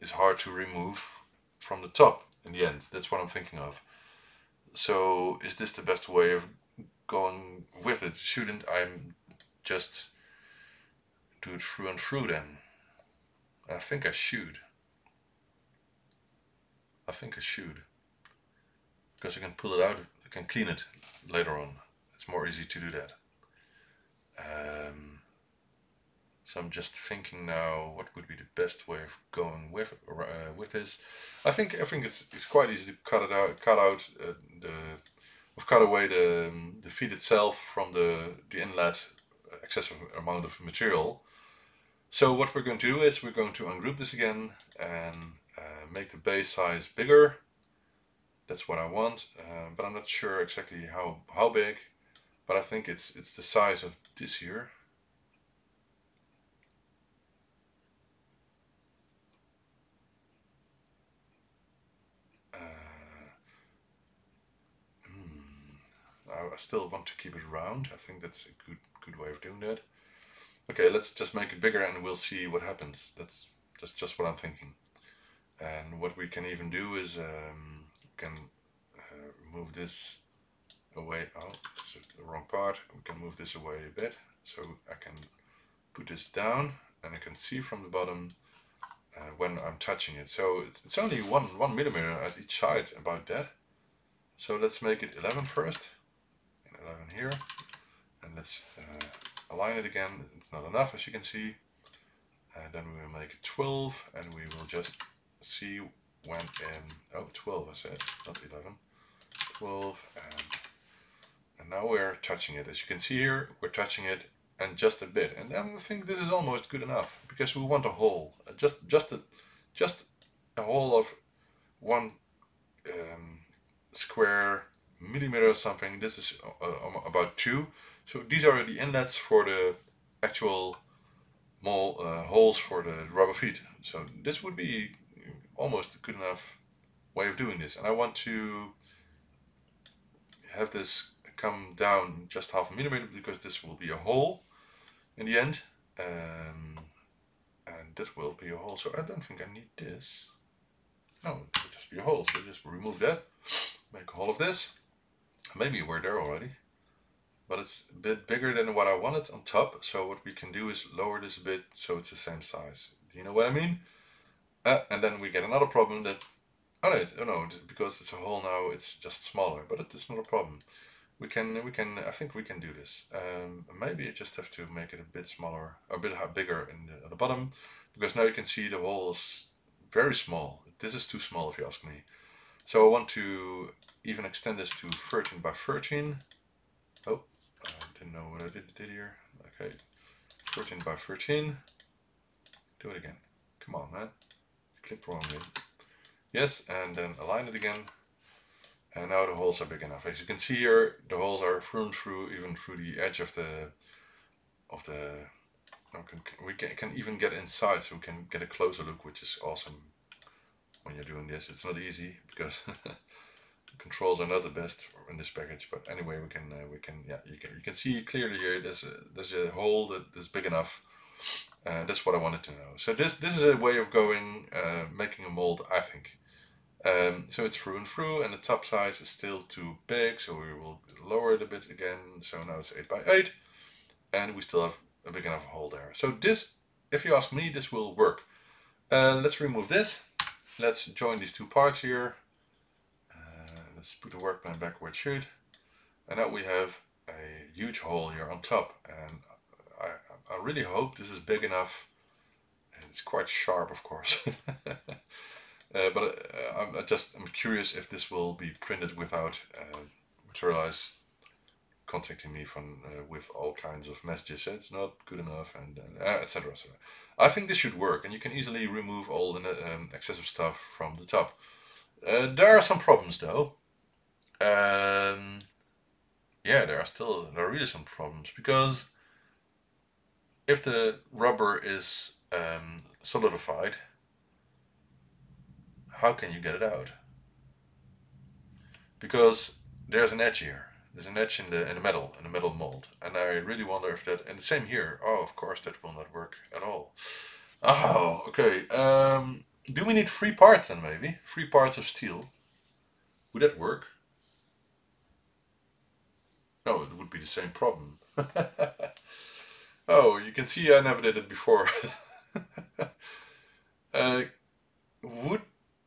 S1: is hard to remove from the top in the end. That's what I'm thinking of. So is this the best way of going with it? Shouldn't I just do it through and through then? I think I should. I think I should. Because I can pull it out, I can clean it later on. It's more easy to do that. Um, so I'm just thinking now, what would be the best way of going with uh, with this? I think I think it's it's quite easy to cut it out, cut out uh, the, we've cut away the the feed itself from the the inlet excessive amount of material. So what we're going to do is we're going to ungroup this again and uh, make the base size bigger. That's what I want, uh, but I'm not sure exactly how, how big, but I think it's, it's the size of this here. I still want to keep it round. I think that's a good good way of doing that. Okay, let's just make it bigger and we'll see what happens. That's just, just what I'm thinking. And what we can even do is um, can uh, move this away. Oh, that's the wrong part. We can move this away a bit. So I can put this down and I can see from the bottom uh, when I'm touching it. So it's, it's only one, one millimeter at each side about that. So let's make it 11 first. 11 here. And let's uh, align it again. It's not enough, as you can see. And then we will make it 12, and we will just see when in, oh, 12 I said, not 11. 12, and, and now we're touching it. As you can see here, we're touching it and just a bit. And then I think this is almost good enough because we want a hole, just just a just a hole of one um, square millimeter or something. This is uh, um, about two. So these are the inlets for the actual mole uh, holes for the rubber feet. So this would be almost a good enough way of doing this. And I want to have this come down just half a millimeter because this will be a hole in the end. Um, and that will be a hole. So I don't think I need this. No, it will just be a hole. So just remove that, make a hole of this. Maybe we're there already. But it's a bit bigger than what I wanted on top. So what we can do is lower this a bit so it's the same size. Do you know what I mean? Uh, and then we get another problem that, oh no, it's, oh no, because it's a hole now, it's just smaller, but it's not a problem. We can, we can, I think we can do this. Um, maybe I just have to make it a bit smaller, a bit bigger in the, at the bottom, because now you can see the hole is very small. This is too small if you ask me. So I want to even extend this to 13 by 13. Oh, I didn't know what I did, did here. Okay, 14 by 13. Do it again. Come on, man. Click wrongly. Yes, and then align it again. And now the holes are big enough. As you can see here, the holes are through through, even through the edge of the of the. We can, can even get inside, so we can get a closer look, which is awesome when you're doing this. It's not easy because controls are not the best in this package. But anyway, we can uh, we can yeah you can you can see clearly here. There's a, there's a hole that is big enough. Uh, that's what I wanted to know. So this this is a way of going uh, making a mold. I think. Um, so it's through and through, and the top size is still too big, so we will lower it a bit again. So now it's 8 by 8 and we still have a big enough hole there. So this, if you ask me, this will work. Uh, let's remove this. Let's join these two parts here. Uh, let's put the workbench back where it should. And now we have a huge hole here on top. And I, I really hope this is big enough. It's quite sharp, of course. uh, but uh, I'm just I'm curious if this will be printed without uh, Materialise contacting me from uh, with all kinds of messages. It's not good enough, and uh, etc. So I think this should work, and you can easily remove all the um, excessive stuff from the top. Uh, there are some problems though. Um, yeah, there are still there are really some problems because if the rubber is um, solidified, how can you get it out? Because there's an edge here there's an edge in the in the metal in the metal mold, and I really wonder if that. And the same here. Oh, of course that will not work at all. Oh, okay. Um, do we need three parts then? Maybe three parts of steel. Would that work? No, it would be the same problem. oh, you can see I never did it before. uh, would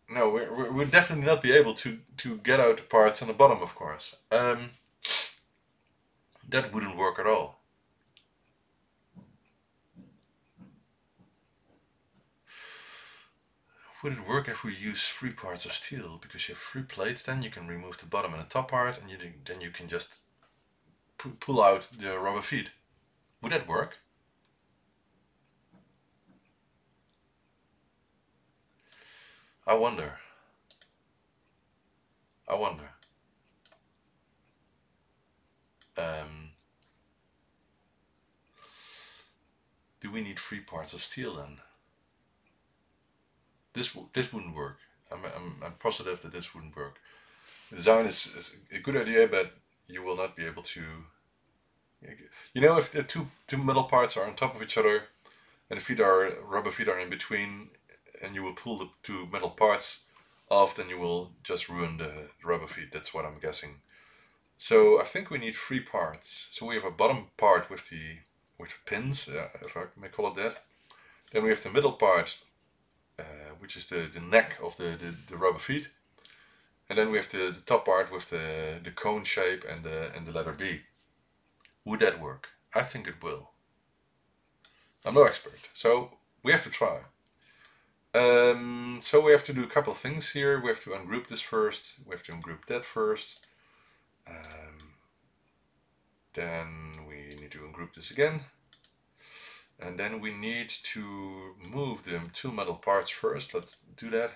S1: no, We we would definitely not be able to to get out the parts on the bottom, of course. Um, that wouldn't work at all. Would it work if we use three parts of steel? Because you have three plates, then you can remove the bottom and the top part, and you then you can just pull out the rubber feet. Would that work? I wonder. I wonder. Um, do we need three parts of steel then? This this wouldn't work. I'm, I'm, I'm positive that this wouldn't work. The design is, is a good idea, but you will not be able to. You know, if the two two metal parts are on top of each other, and the feet are rubber feet are in between, and you will pull the two metal parts off, then you will just ruin the rubber feet. That's what I'm guessing. So I think we need three parts. So we have a bottom part with the with pins, uh, if I may call it that. Then we have the middle part, uh, which is the, the neck of the, the, the rubber feet. And then we have the, the top part with the, the cone shape and the, and the letter B. Would that work? I think it will. I'm no expert, so we have to try. Um, so we have to do a couple of things here. We have to ungroup this first. We have to ungroup that first. Um, then we need to ungroup this again. And then we need to move the two metal parts first. Let's do that.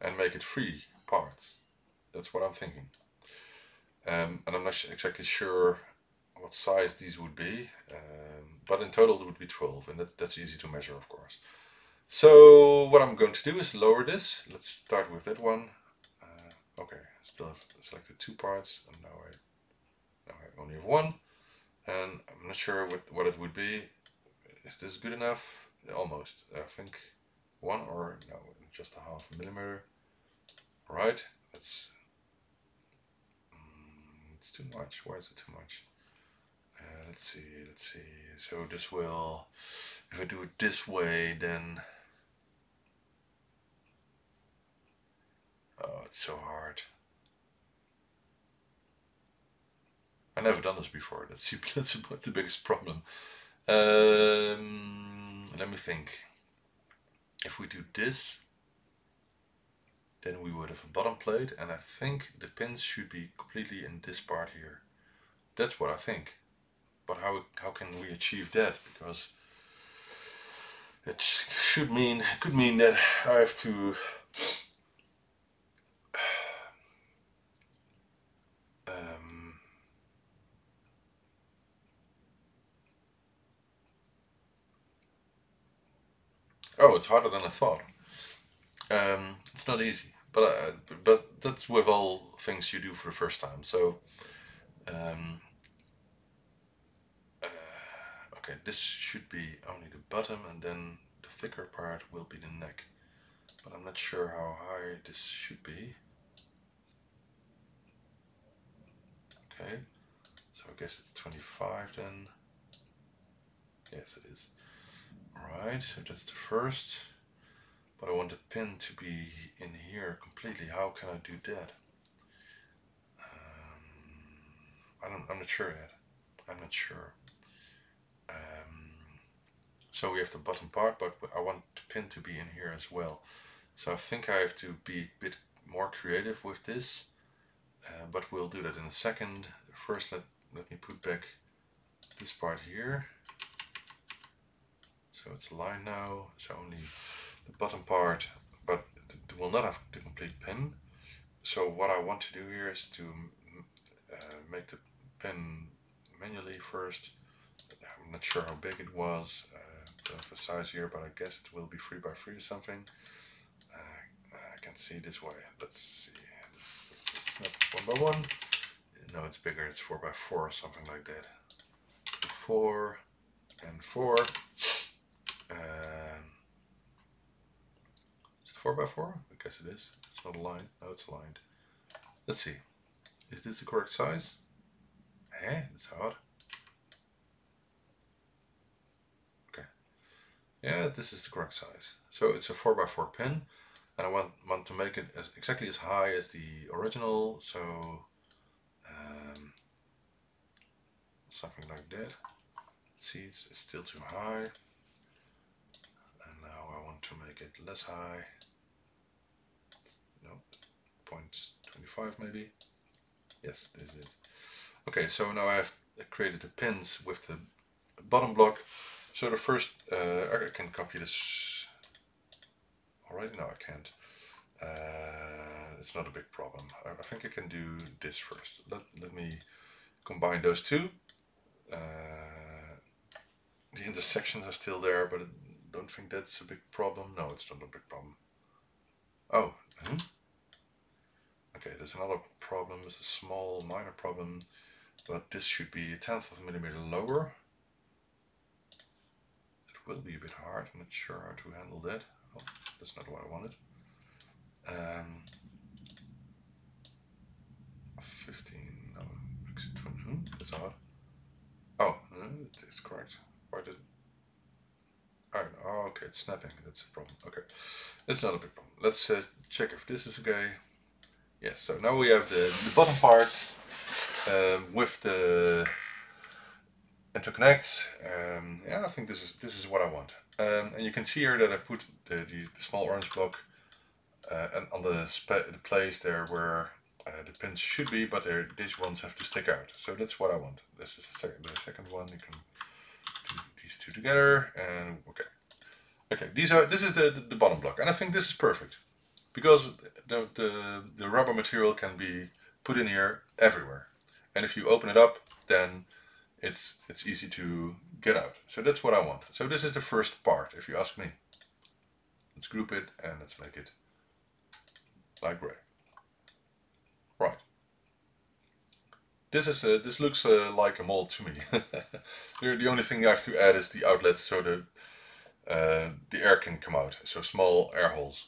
S1: And make it three parts. That's what I'm thinking. Um, and I'm not exactly sure what size these would be, um, but in total it would be 12, and that's, that's easy to measure, of course. So what I'm going to do is lower this. Let's start with that one. Uh, okay, still have selected two parts, and now I, now I only have one. And I'm not sure what, what it would be. Is this good enough? Almost. I think one or no, just a half millimeter. All right, that's mm, it's too much. Why is it too much? Uh, let's see, let's see. So this will, if I do it this way, then Oh, it's so hard. I've never done this before. That's that's the biggest problem. Um, let me think. If we do this, then we would have a bottom plate, and I think the pins should be completely in this part here. That's what I think. But how how can we achieve that? Because it should mean could mean that I have to Oh, it's harder than I thought. Um, it's not easy, but uh, but that's with all things you do for the first time. So, um, uh, okay, this should be only the bottom, and then the thicker part will be the neck. But I'm not sure how high this should be. Okay, so I guess it's 25 then. Yes, it is. Alright, so that's the first. But I want the pin to be in here completely. How can I do that? Um, I don't, I'm not sure yet. I'm not sure. Um, so we have the bottom part, but I want the pin to be in here as well. So I think I have to be a bit more creative with this. Uh, but we'll do that in a second. First, let, let me put back this part here. So it's aligned now, so only the bottom part, but it will not have the complete pin. So what I want to do here is to uh, make the pin manually first. I'm not sure how big it was, uh, the size here, but I guess it will be 3 by 3 or something. Uh, I can see this way. Let's see. This, is not one by one. No, it's bigger. It's 4 by 4 or something like that. 4 and 4. Um, is it 4x4? I guess it is. It's not aligned. No, it's aligned. Let's see. Is this the correct size? Eh, it's hard. Okay. Yeah, this is the correct size. So it's a 4x4 pin. And I want, want to make it as exactly as high as the original. So um, something like that. See, it's still too high to make it less high. No, 0.25 maybe. Yes, this is it. Okay, so now I have created the pins with the bottom block. So the first, uh, I can copy this already. No, I can't. Uh, it's not a big problem. I, I, think I can do this first. Let, let me combine those two. Uh, the intersections are still there, but I don't think that's a big problem. No, it's not a big problem. Oh, hmm? okay, there's another problem. It's a small, minor problem, but this should be a tenth of a millimeter lower. It will be a bit hard. I'm not sure how to handle that. Oh, that's not what I wanted. Um, 15, no, 20, hmm, that's odd. Oh, it's correct. Why did Oh, oh, okay, it's snapping. That's a problem. Okay, it's not a big problem. Let's uh, check if this is okay. Yes, so now we have the, the bottom part um, with the interconnects. Um, yeah, I think this is this is what I want. Um, and you can see here that I put the, the, the small orange block uh, and on the, the place there where uh, the pins should be, but these ones have to stick out. So that's what I want. This is the second, the second one. You can these two together and okay. Okay, these are this is the, the, the bottom block, and I think this is perfect because the, the the rubber material can be put in here everywhere, and if you open it up, then it's it's easy to get out. So that's what I want. So this is the first part, if you ask me. Let's group it and let's make it light gray. Right. This is a, this looks uh, like a mold to me. the only thing I have to add is the outlets so the uh, the air can come out. So small air holes.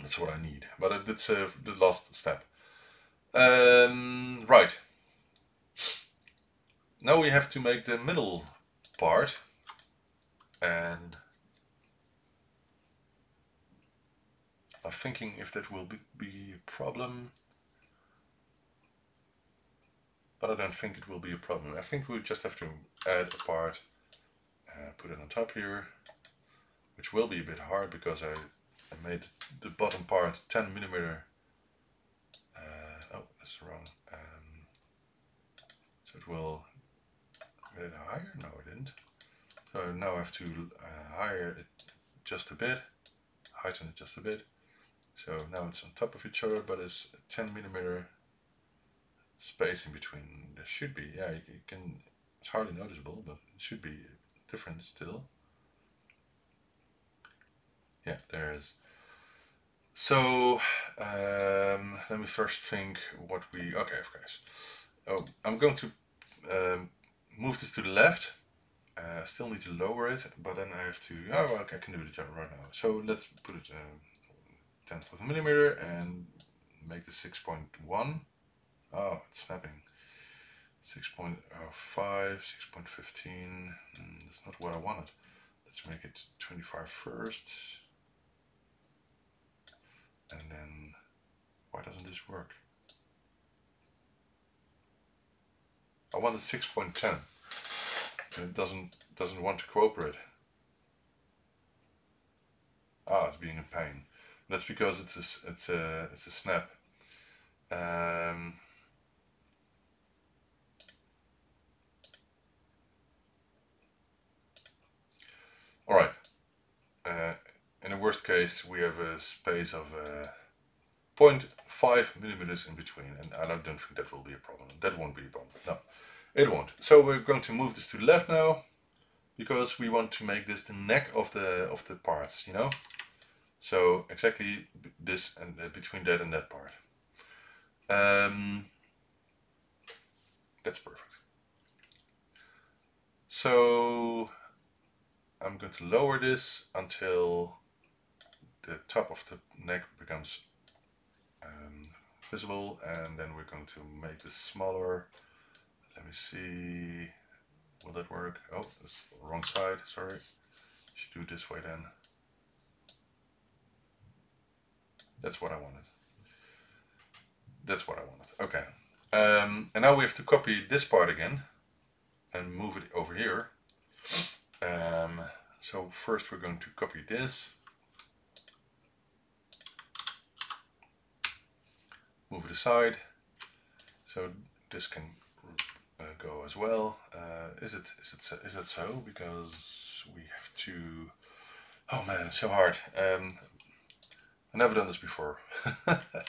S1: That's what I need. But that's uh, the last step. Um, right. Now we have to make the middle part and I'm thinking if that will be, be a problem but I don't think it will be a problem. I think we just have to add a part, uh, put it on top here, which will be a bit hard because I, I made the bottom part 10 millimeter. Uh, oh, that's wrong. Um, so it will get it higher? No, it didn't. So now I have to uh, higher it just a bit, heighten it just a bit. So now it's on top of each other, but it's 10 millimeter space in between. There should be, yeah, you, can, it's hardly noticeable, but it should be different still. Yeah, there's. So, um, let me first think what we, okay, of course. Oh, I'm going to um, move this to the left. Uh, still need to lower it, but then I have to, oh, okay, I can do the job right now. So let's put it uh, tenth of a millimeter and make the 6.1 Oh, it's snapping. 6.05, 6.15. Mm, that's not what I wanted. Let's make it 25 first. And then, why doesn't this work? I wanted 6.10 and it doesn't doesn't want to cooperate. Ah, it's being a pain. That's because it's a, it's a, it's a snap. Um, All right. Uh, in the worst case, we have a space of uh, 0.5 millimeters in between, and I don't think that will be a problem. That won't be a problem. No, it won't. So we're going to move this to the left now, because we want to make this the neck of the of the parts. You know, so exactly this and uh, between that and that part. Um, that's perfect. So I'm going to lower this until the top of the neck becomes um, visible and then we're going to make this smaller. Let me see, will that work? Oh, that's wrong side, sorry. Should do this way then. That's what I wanted. That's what I wanted, okay. Um, and now we have to copy this part again and move it over here. Um, so first we're going to copy this, move it aside, So this can uh, go as well. Uh, is it is it is it so? Because we have to. Oh man, it's so hard. Um, I've never done this before.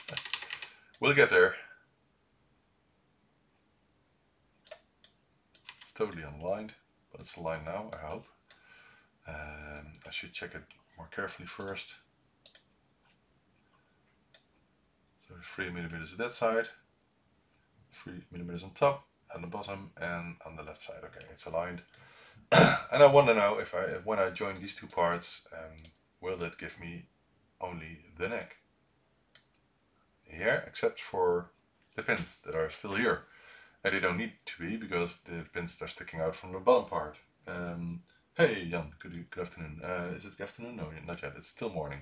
S1: we'll get there. It's totally unaligned, it's aligned now. I hope. Um, I should check it more carefully first. So 3 millimeters at that side, 3 millimeters on top, and the bottom, and on the left side. Okay, it's aligned. and I wonder now if I, when I join these two parts, um, will that give me only the neck? Here, except for the pins that are still here. And they don't need to be because the pins are sticking out from the bottom part. Um, hey Jan, good, good afternoon. Uh, is it good afternoon? No, not yet. It's still morning.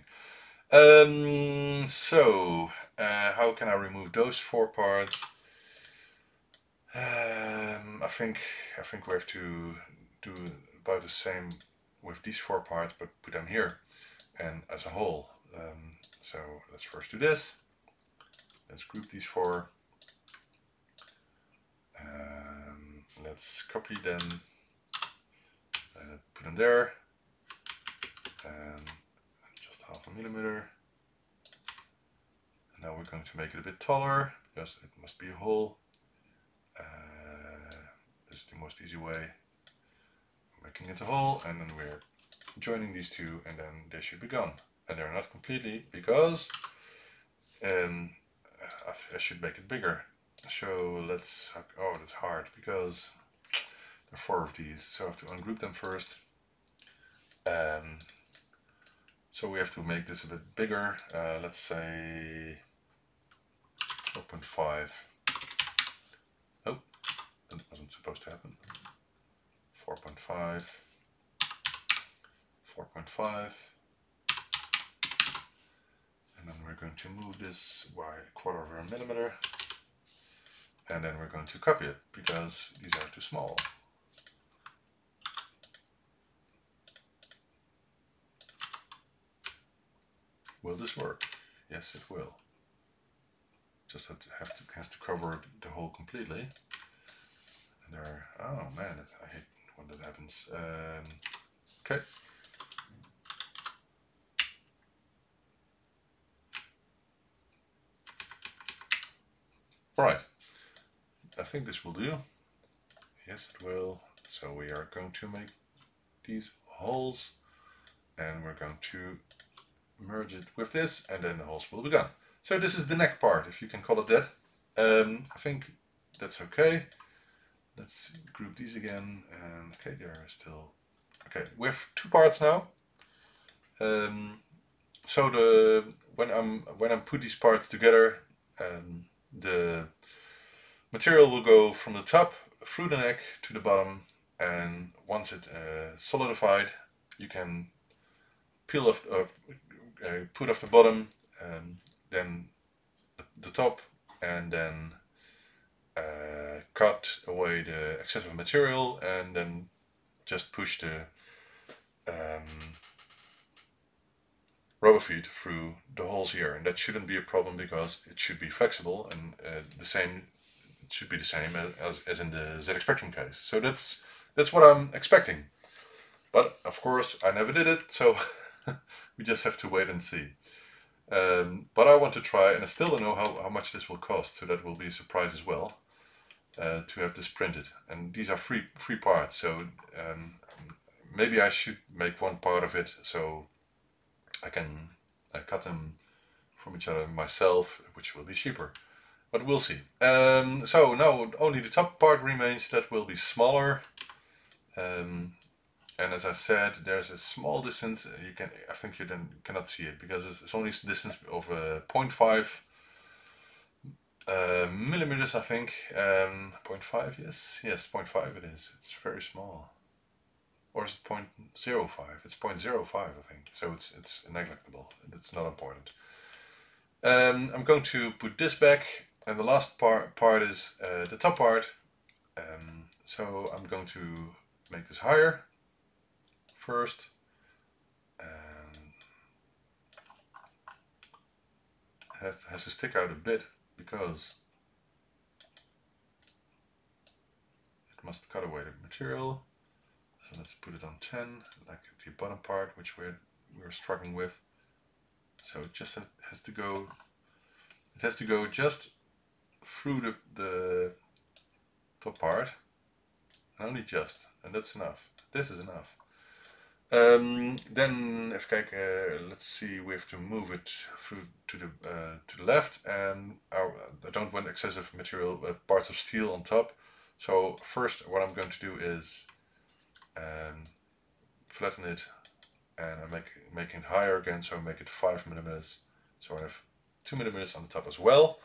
S1: Um, so, uh, how can I remove those four parts? Um, I think I think we have to do about the same with these four parts, but put them here and as a whole. Um, so let's first do this. Let's group these four. Um, let's copy them, uh, put them there, and just half a millimeter. And now we're going to make it a bit taller because it must be a hole. Uh, this is the most easy way. Making it a hole and then we're joining these two and then they should be gone. And they're not completely because um, I, I should make it bigger. So let's, oh that's hard because there are four of these. So I have to ungroup them first. Um, so we have to make this a bit bigger. Uh, let's say 4.5. Oh, that wasn't supposed to happen. 4.5. 4.5 and then we're going to move this by a quarter of a millimeter and then we're going to copy it because these are too small. Will this work? Yes, it will. Just have to, have to has to cover the hole completely. And there, are, oh man, I hate when that happens. Um, okay. Right. I think this will do. Yes, it will. So we are going to make these holes and we're going to merge it with this and then the holes will be gone. So this is the neck part, if you can call it that. Um, I think that's okay. Let's group these again and okay, they're still okay. We have two parts now. Um, so the when I'm when I put these parts together, um, the material will go from the top through the neck to the bottom and once it uh, solidified you can peel off uh, uh, put off the bottom um, then the top and then uh, cut away the excessive material and then just push the um, rubber feet through the holes here. And that shouldn't be a problem because it should be flexible and uh, the same it should be the same as, as in the ZX Spectrum case. So that's that's what I'm expecting. But of course I never did it so we just have to wait and see. Um, but I want to try and I still don't know how, how much this will cost so that will be a surprise as well uh, to have this printed. And these are free free parts so um, maybe I should make one part of it so I can uh, cut them from each other myself, which will be cheaper. But we'll see. Um, so now only the top part remains. That will be smaller. Um, and as I said, there's a small distance. You can, I think you then cannot see it because it's, only a distance of uh, 0.5 uh, millimeters. I think um, 0.5. Yes, yes, 0.5. It is. It's very small or is it 0.05? It's 0.05, I think. So it's it's negligible. It's not important. Um, I'm going to put this back, and the last part part is uh, the top part. Um, so I'm going to make this higher first. It has, has to stick out a bit because it must cut away the material. So let's put it on 10, like the bottom part, which we're, we're struggling with. So it just has to go, it has to go just through the, the top part, and only just, and that's enough. This is enough. Um, then if uh, let's see, we have to move it through to the uh, to the left, and our, I don't want excessive material, parts of steel on top. So first, what I'm going to do is um, flatten it, and I make making it higher again, so I make it five millimeters. So I have two millimeters on the top as well.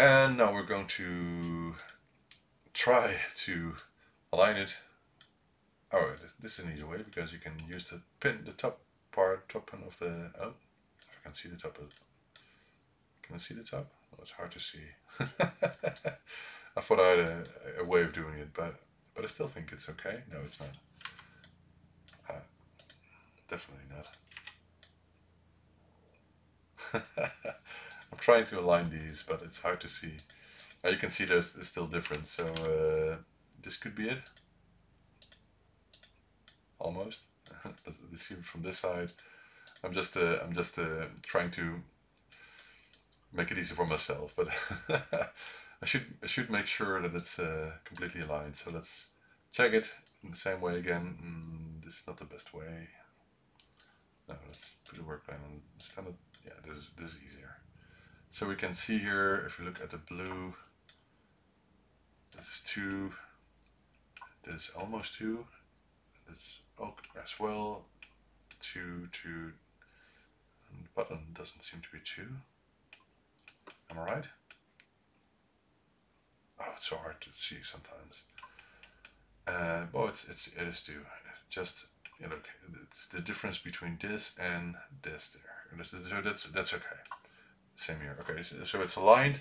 S1: And now we're going to try to align it Oh, this is an easy way because you can use the pin, the top part, top pin of the, oh, I can see the top of, can I see the top? Oh, it's hard to see. I thought I had a, a, way of doing it, but, but I still think it's okay. No, it's not. Uh, definitely not. I'm trying to align these, but it's hard to see. Now you can see there's, there's still different, so uh, this could be it almost. the scene from this side. I'm just uh, I'm just uh, trying to make it easy for myself, but I should I should make sure that it's uh, completely aligned. So let's check it in the same way again. Mm, this is not the best way. No, let's put the work plane on standard. Yeah, this is this is easier. So we can see here if you look at the blue, this is two. This is almost two. This oak as well. Two, two, and the button doesn't seem to be two. Am I right? Oh, it's so hard to see sometimes. Uh, well, it's it's it is two. It's just you know, it's the difference between this and this there. So that's that's okay. Same here. Okay, so, so it's aligned,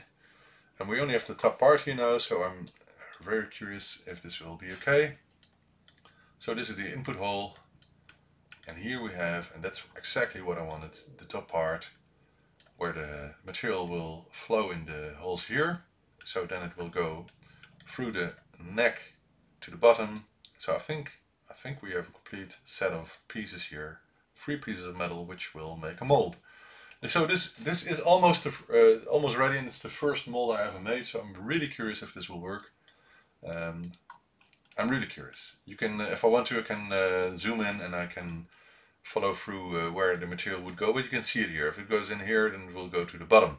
S1: and we only have the top part here now. So I'm very curious if this will be okay. So this is the input hole. And here we have, and that's exactly what I wanted, the top part where the material will flow in the holes here. So then it will go through the neck to the bottom. So I think I think we have a complete set of pieces here, three pieces of metal which will make a mold. So this this is almost uh, almost ready, and it's the first mold I ever made. So I'm really curious if this will work. Um, I'm really curious. You can, uh, if I want to, I can uh, zoom in and I can follow through uh, where the material would go, but you can see it here. If it goes in here, then it will go to the bottom.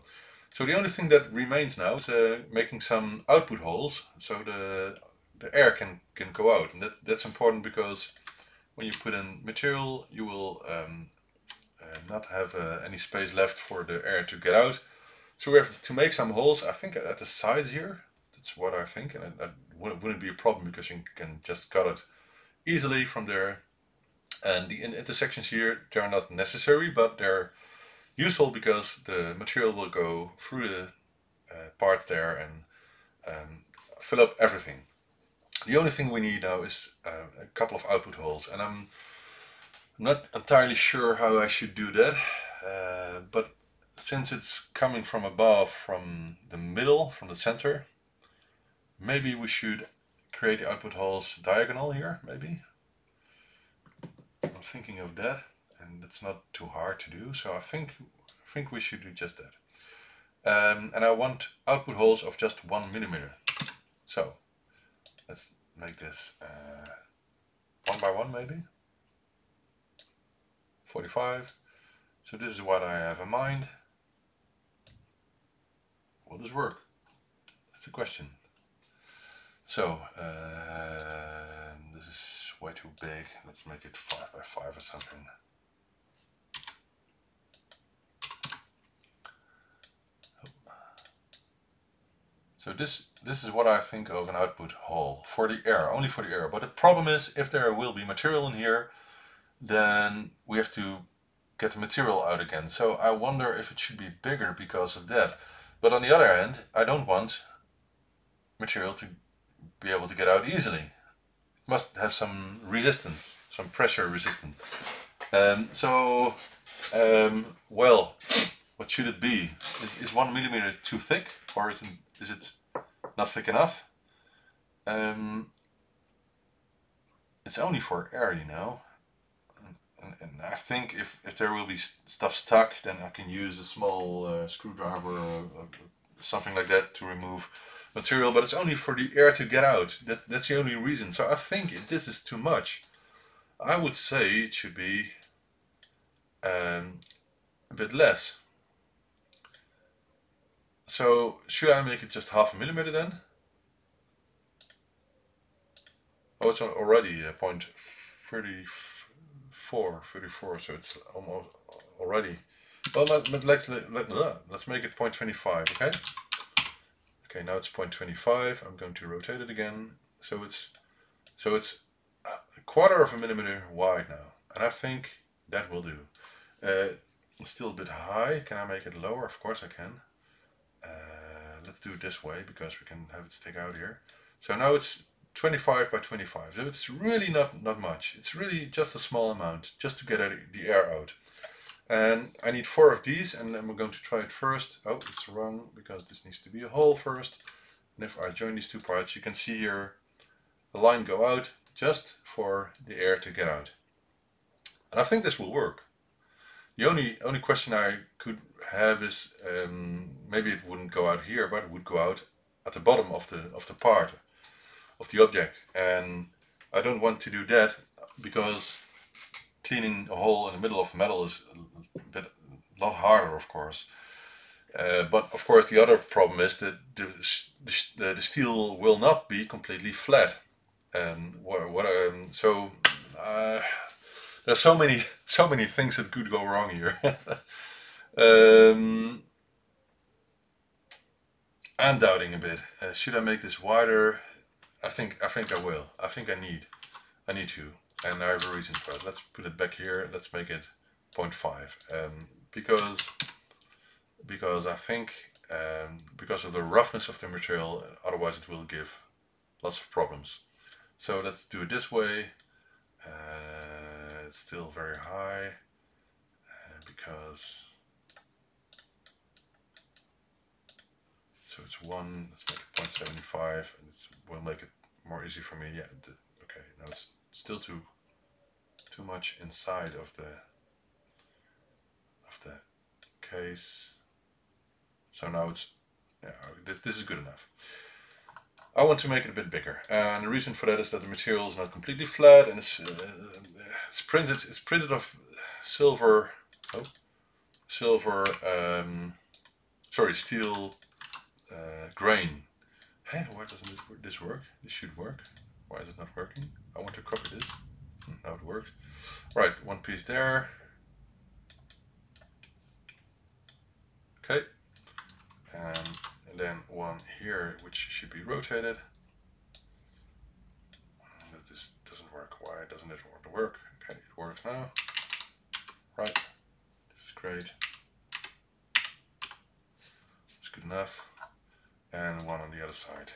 S1: So the only thing that remains now is uh, making some output holes so the the air can can go out, and that's that's important because when you put in material, you will um, not have uh, any space left for the air to get out. So we have to make some holes. I think at the sides here. That's what I think, and I wouldn't be a problem because you can just cut it easily from there. And the intersections here, they're not necessary, but they're useful because the material will go through the uh, parts there and um, fill up everything. The only thing we need now is uh, a couple of output holes and I'm not entirely sure how I should do that, uh, but since it's coming from above, from the middle, from the center, Maybe we should create the output holes diagonal here, maybe. I'm thinking of that, and it's not too hard to do, so I think I think we should do just that. Um, and I want output holes of just one millimeter. So let's make this uh, one by one maybe. 45. So this is what I have in mind. Will this work? That's the question. So, uh, this is way too big. Let's make it 5 by 5 or something. So this this is what I think of an output hole for the air, only for the air. But the problem is if there will be material in here, then we have to get the material out again. So I wonder if it should be bigger because of that. But on the other hand, I don't want material to be able to get out easily. It must have some resistance, some pressure resistance. Um, so, um, well, what should it be? Is, one millimeter too thick, or is it, is it not thick enough? Um, it's only for air, you know. And, and I think if, if there will be stuff stuck, then I can use a small uh, screwdriver or, or, something like that to remove material. But it's only for the air to get out. That, that's the only reason. So I think this is too much. I would say it should be um, a bit less. So should I make it just half a millimeter then? Oh, it's already a point 34, 34, so it's almost already. Well, let, let, let's, let, let, let's make it point 0.25, okay? Okay, now it's point 0.25. I'm going to rotate it again. So it's so it's a quarter of a millimeter wide now. And I think that will do. Uh, still a bit high. Can I make it lower? Of course I can. Uh, let's do it this way because we can have it stick out here. So now it's 25 by 25. So it's really not, not much. It's really just a small amount, just to get the air out. And I need four of these, and then we're going to try it first. Oh, it's wrong, because this needs to be a hole first. And if I join these two parts, you can see here the line go out just for the air to get out. And I think this will work. The only only question I could have is um, maybe it wouldn't go out here, but it would go out at the bottom of the of the part of the object. And I don't want to do that because cleaning a hole in the middle of metal is a bit a lot harder, of course. Uh, but of course, the other problem is that the, the, the steel will not be completely flat. And what, what um, so uh, there's so many so many things that could go wrong here. um, I'm doubting a bit. Uh, should I make this wider? I think I think I will. I think I need I need to, and I have a reason for it. Let's put it back here. Let's make it 0.5, um, because because I think um, because of the roughness of the material, otherwise it will give lots of problems. So let's do it this way. Uh, it's still very high uh, because So it's one, let's make it 0.75 and it will make it more easy for me. Yeah, okay, now it's still too too much inside of the of the case. So now it's, yeah, this, this is good enough. I want to make it a bit bigger, and the reason for that is that the material is not completely flat, and it's uh, it's printed it's printed of silver, oh, silver, um, sorry, steel uh, grain. Hey, why doesn't this work? This should work. Why is it not working? I want to copy this. Hmm, now it works. Right, one piece there. Okay. And, and then one here, which should be rotated. That this doesn't work. Why doesn't it want to work? Okay, it works now. Right. This is great. It's good enough and one on the other side.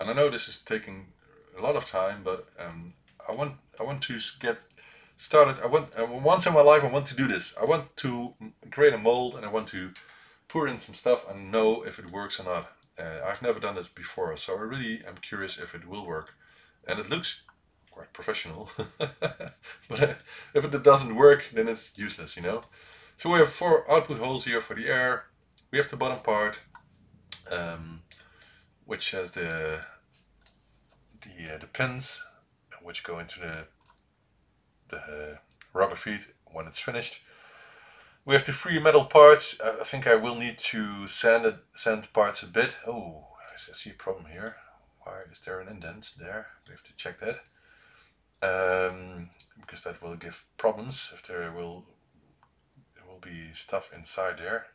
S1: And I know this is taking a lot of time, but um, I want I want to get started. I want uh, once in my life I want to do this. I want to create a mold and I want to pour in some stuff and know if it works or not. Uh, I've never done this before, so I really am curious if it will work. And it looks quite professional, but uh, if it doesn't work, then it's useless, you know. So we have four output holes here for the air, we have the bottom part, um, which has the the uh, the pins which go into the the rubber feet when it's finished. We have the three metal parts. I think I will need to sand it, sand parts a bit. Oh, I see a problem here. Why is there an indent there? We have to check that. Um, because that will give problems if there will there will be stuff inside there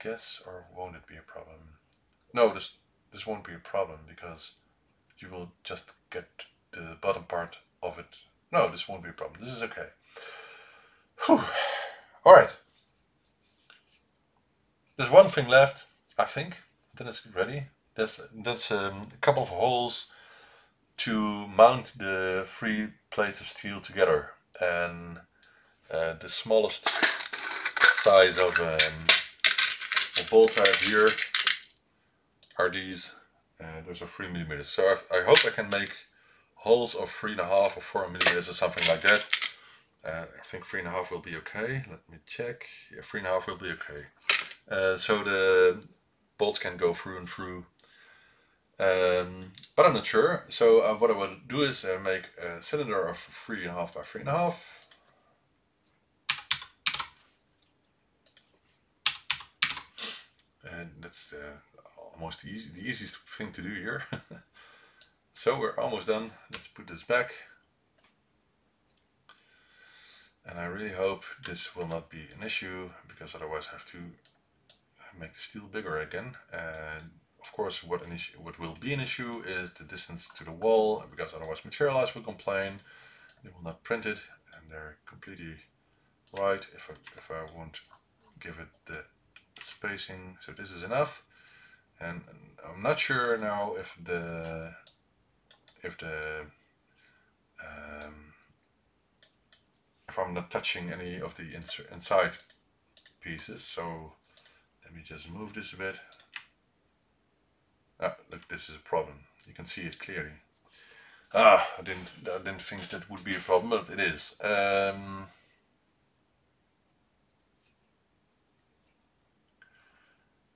S1: guess, or won't it be a problem? No, this this won't be a problem because you will just get the bottom part of it. No, this won't be a problem. This is okay. Whew. All right. There's one thing left, I think. Then it's ready. There's that's um, a couple of holes to mount the three plates of steel together, and uh, the smallest size of um, the bolts I have here are these. Uh, those are three millimeters. So I, I hope I can make holes of three and a half or four millimeters or something like that. Uh, I think three and a half will be okay. Let me check. Yeah, three and a half will be okay. Uh, so the bolts can go through and through. Um, but I'm not sure. So uh, what I will do is uh, make a cylinder of three and a half by three and a half. And that's uh, almost the, easy, the easiest thing to do here. so we're almost done. Let's put this back. And I really hope this will not be an issue because otherwise I have to make the steel bigger again. And of course what an issue what will be an issue is the distance to the wall because otherwise Materialise will complain. They will not print it and they're completely right if I, if I won't give it the spacing. So this is enough. And I'm not sure now if the if the um, if I'm not touching any of the inside pieces. So let me just move this a bit. Ah, look, this is a problem. You can see it clearly. Ah, I didn't, I didn't think that would be a problem, but it is. Um,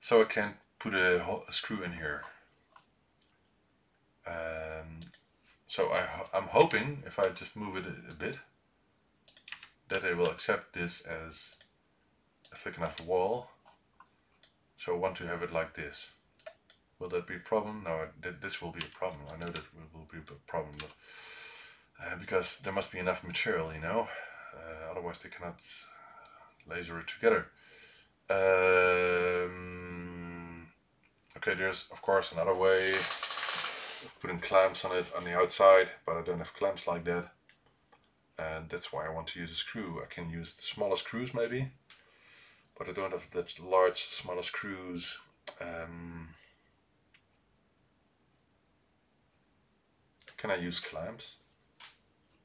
S1: so I can put a, a screw in here. Um, so I, I'm hoping if I just move it a, a bit, that they will accept this as a thick enough wall. So I want to have it like this. Will that be a problem? No, this will be a problem. I know that will be a problem, but, uh, because there must be enough material, you know. Uh, otherwise, they cannot laser it together. Um, okay, there's of course another way putting clamps on it on the outside, but I don't have clamps like that. And that's why I want to use a screw. I can use the smaller screws maybe, but I don't have that large, smaller screws. Um, Can I use clamps?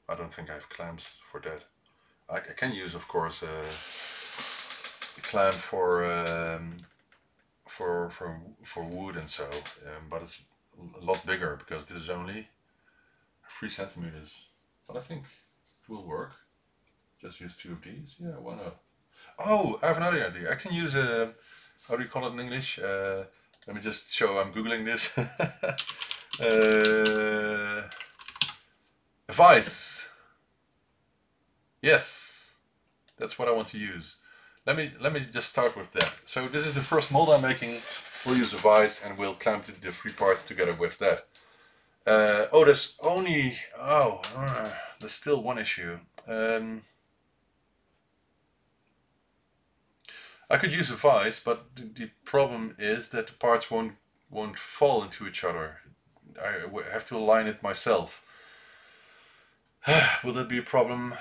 S1: I don't think I have clamps for that. I, I can use, of course, uh, a clamp for um, for for for wood and so, um, but it's a lot bigger because this is only three centimeters. But I think it will work. Just use two of these. Yeah, why not? Oh, I have another idea. I can use a how do you call it in English? Uh, let me just show. I'm googling this. Uh, vice. Yes, that's what I want to use. Let me let me just start with that. So this is the first mold I'm making. We'll use a vise and we'll clamp the, three parts together with that. Uh, oh, there's only oh, uh, there's still one issue. Um, I could use a vise, but the, the problem is that the parts won't won't fall into each other. I have to align it myself. will that be a problem?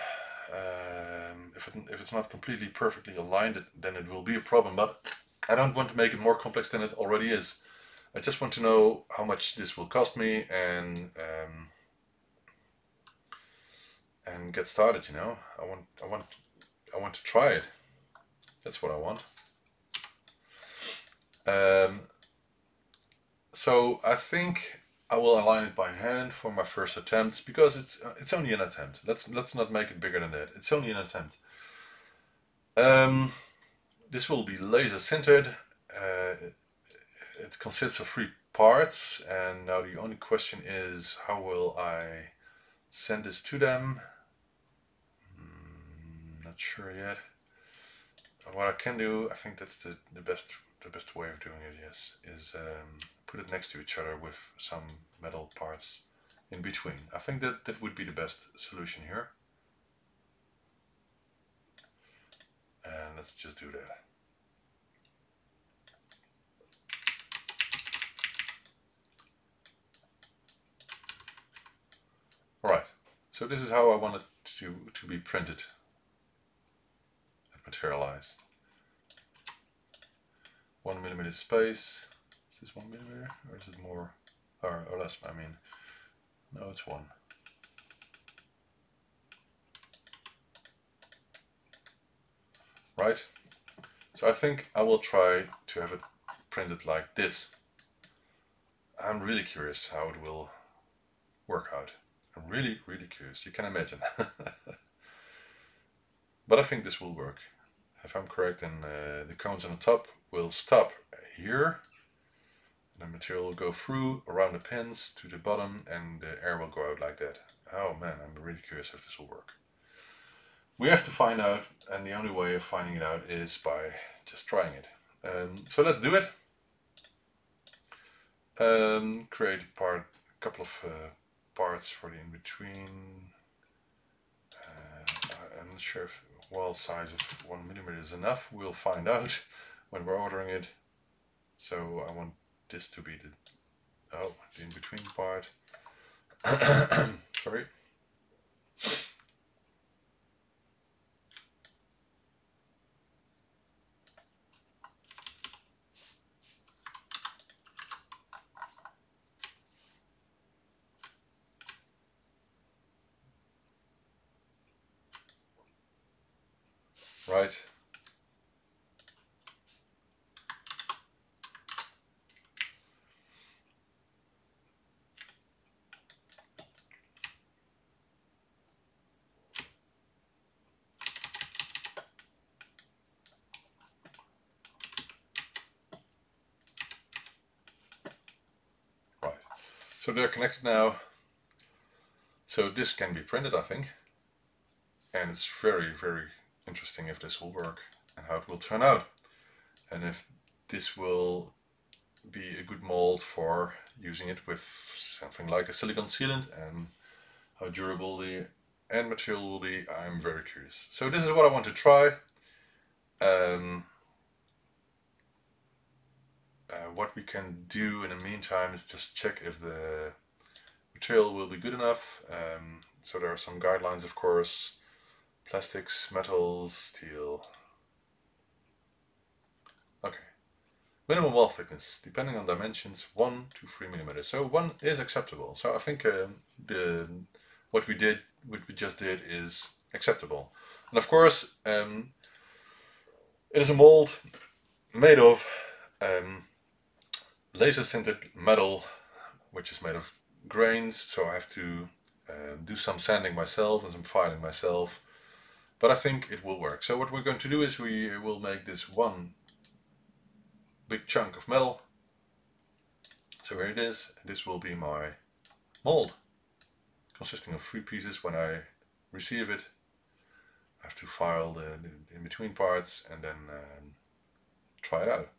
S1: Um, if, it, if it's not completely perfectly aligned, then it will be a problem, but I don't want to make it more complex than it already is. I just want to know how much this will cost me and um, and get started. You know, I want I want I want to try it. That's what I want. Um, so I think I will align it by hand for my first attempt because it's it's only an attempt. Let's let's not make it bigger than that. It's only an attempt. Um, this will be laser sintered. Uh, it consists of three parts, and now the only question is how will I send this to them? Mm, not sure yet. What I can do, I think that's the the best the best way of doing it. Yes, is um, put it next to each other with some metal parts in between. I think that that would be the best solution here. And let's just do that. Alright, so this is how I want it to, to be printed and materialized. One millimeter space, is this one millimeter or is it more or, or less? I mean, no, it's one. Right? So I think I will try to have it printed like this. I'm really curious how it will work out. I'm really, really curious. You can imagine. but I think this will work. If I'm correct, then uh, the cones on the top will stop here. The material will go through around the pins to the bottom and the air will go out like that. Oh man, I'm really curious if this will work. We have to find out and the only way of finding it out is by just trying it. Um, so let's do it. Um, create a part, a couple of uh, parts for the in-between. Uh, I'm not sure if wall size of one millimeter is enough. We'll find out when we're ordering it. So I want this to be the, oh, the in-between part. Sorry. Right? Right, so they're connected now. So this can be printed, I think. And it's very, very interesting if this will work and how it will turn out. And if this will be a good mold for using it with something like a silicon sealant and how durable the end material will be, I'm very curious. So this is what I want to try. Um, uh, what we can do in the meantime is just check if the material will be good enough. Um, so there are some guidelines, of course, Plastics, metals, steel. Okay. Minimum wall thickness, depending on dimensions, 1 to 3 millimeters. So 1 is acceptable. So I think um, the what we did, what we just did is acceptable. And of course, um, it is a mold made of um, laser sintered metal, which is made of grains. So I have to uh, do some sanding myself and some filing myself but I think it will work. So what we're going to do is we will make this one big chunk of metal. So here it is. This will be my mold consisting of three pieces when I receive it. I have to file the, in-between parts and then um, try it out.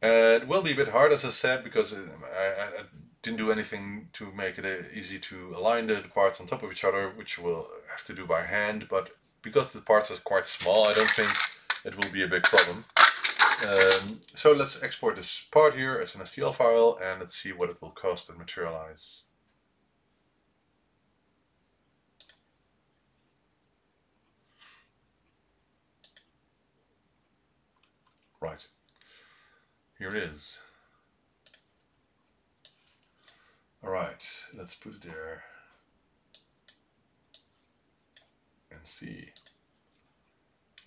S1: Uh, it will be a bit hard as I said because I, I, I didn't do anything to make it uh, easy to align the, the parts on top of each other which we'll have to do by hand but because the parts are quite small, I don't think it will be a big problem. Um, so let's export this part here as an STL file and let's see what it will cost and Materialise. Right, here it is. All right, let's put it there. And see.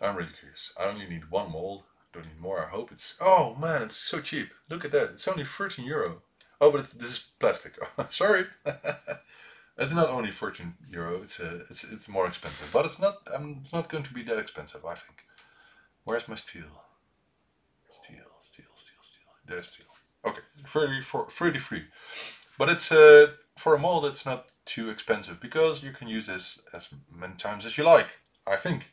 S1: I'm really curious. I only need one mold. Don't need more. I hope it's... Oh man, it's so cheap. Look at that. It's only 13 euro. Oh, but this is plastic. Sorry. it's not only 14 euro. It's a, it's it's more expensive, but it's not. Um, it's not going to be that expensive. I think. Where's my steel? Steel, steel, steel, steel. There's steel. Okay, 30 for 33. But it's uh, for a mold. It's not too expensive because you can use this as many times as you like, I think.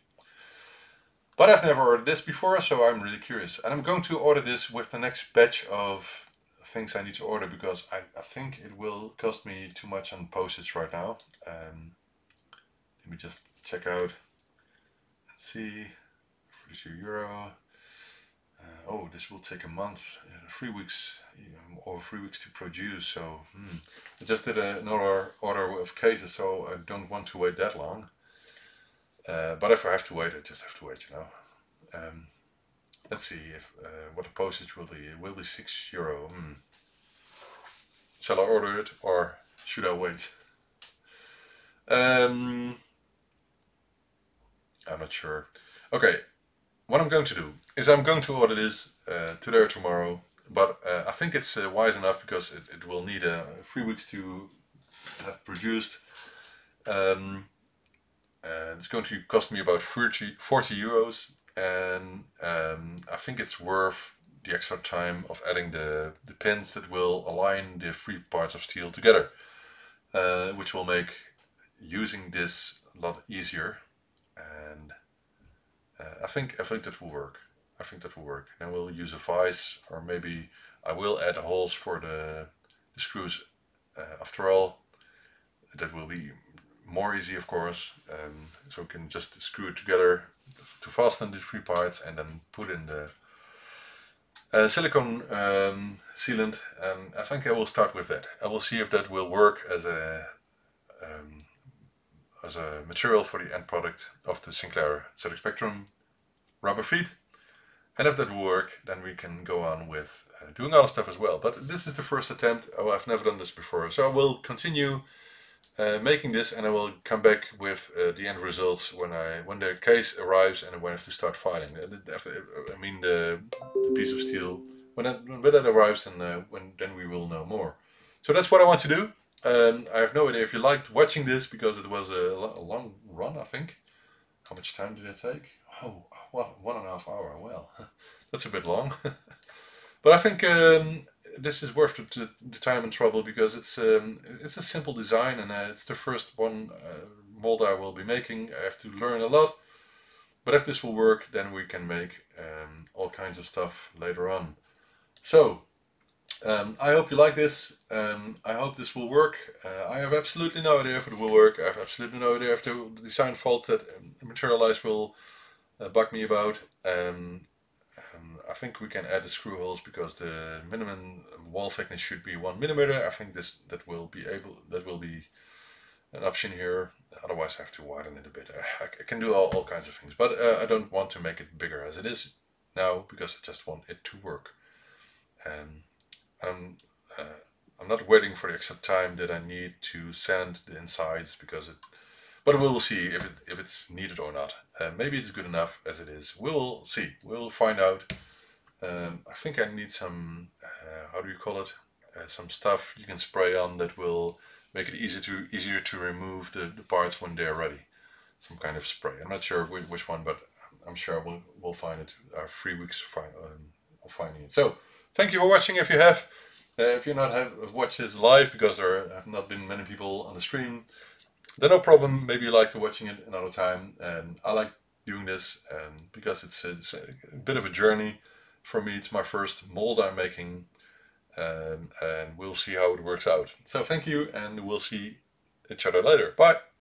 S1: But I've never ordered this before, so I'm really curious. And I'm going to order this with the next batch of things I need to order because I, I think it will cost me too much on postage right now. Um, let me just check out and see. 42 euro. Uh, oh, this will take a month, uh, three weeks, or three weeks to produce. So hmm. I just did another order of cases, so I don't want to wait that long. Uh, but if I have to wait, I just have to wait, you know. Um, let's see if uh, what the postage will be. It will be six euro. Hmm. Shall I order it or should I wait? um, I'm not sure. Okay, what I'm going to do is I'm going to order this uh, today or tomorrow, but uh, I think it's uh, wise enough because it, it will need uh, three weeks to have produced. Um, and it's going to cost me about 30, 40 euros. And um, I think it's worth the extra time of adding the, the pins that will align the three parts of steel together uh, which will make using this a lot easier. And uh, I think I think that will work I think that will work. Then we'll use a vise or maybe I will add holes for the, the screws uh, after all. That will be more easy of course. Um, so we can just screw it together to fasten the three parts and then put in the uh, silicone um, sealant. And I think I will start with that. I will see if that will work as a um, as a material for the end product of the Sinclair ZX Spectrum rubber feet and if that work then we can go on with uh, doing other stuff as well but this is the first attempt oh, I've never done this before so I will continue uh, making this and I will come back with uh, the end results when I when the case arrives and when I have to start filing. Uh, I mean the, the piece of steel when that when that arrives and uh, when then we will know more. So that's what I want to do. Um, I have no idea if you liked watching this because it was a, a long run I think. How much time did it take? Oh, what one and a half hour. Well, that's a bit long. but I think um, this is worth the, the, time and trouble because it's um, it's a simple design and uh, it's the first one uh, mold I will be making. I have to learn a lot, but if this will work, then we can make um, all kinds of stuff later on. So um, I hope you like this. Um, I hope this will work. Uh, I have absolutely no idea if it will work. I have absolutely no idea if the design faults that Materialise will uh, bug me about. Um, I think we can add the screw holes because the minimum wall thickness should be one millimeter. I think this that will be able that will be an option here. Otherwise, I have to widen it a bit. I, I can do all, all kinds of things, but uh, I don't want to make it bigger as it is now because I just want it to work. And I'm uh, I'm not waiting for the exact time that I need to sand the insides because it. But we'll see if it if it's needed or not. Uh, maybe it's good enough as it is. We'll see. We'll find out. Um, I think I need some, uh, how do you call it? Uh, some stuff you can spray on that will make it easy to easier to remove the, the parts when they're ready. Some kind of spray. I'm not sure which, which one, but I'm sure we'll, we'll find it. Uh, three weeks find, um, of finding it. So, thank you for watching if you have. Uh, if you not have watched this live, because there have not been many people on the stream, then no problem. Maybe you like to watching it another time. And I like doing this and because it's a, it's a bit of a journey for me it's my first mold I'm making um, and we'll see how it works out. So thank you and we'll see each other later. Bye!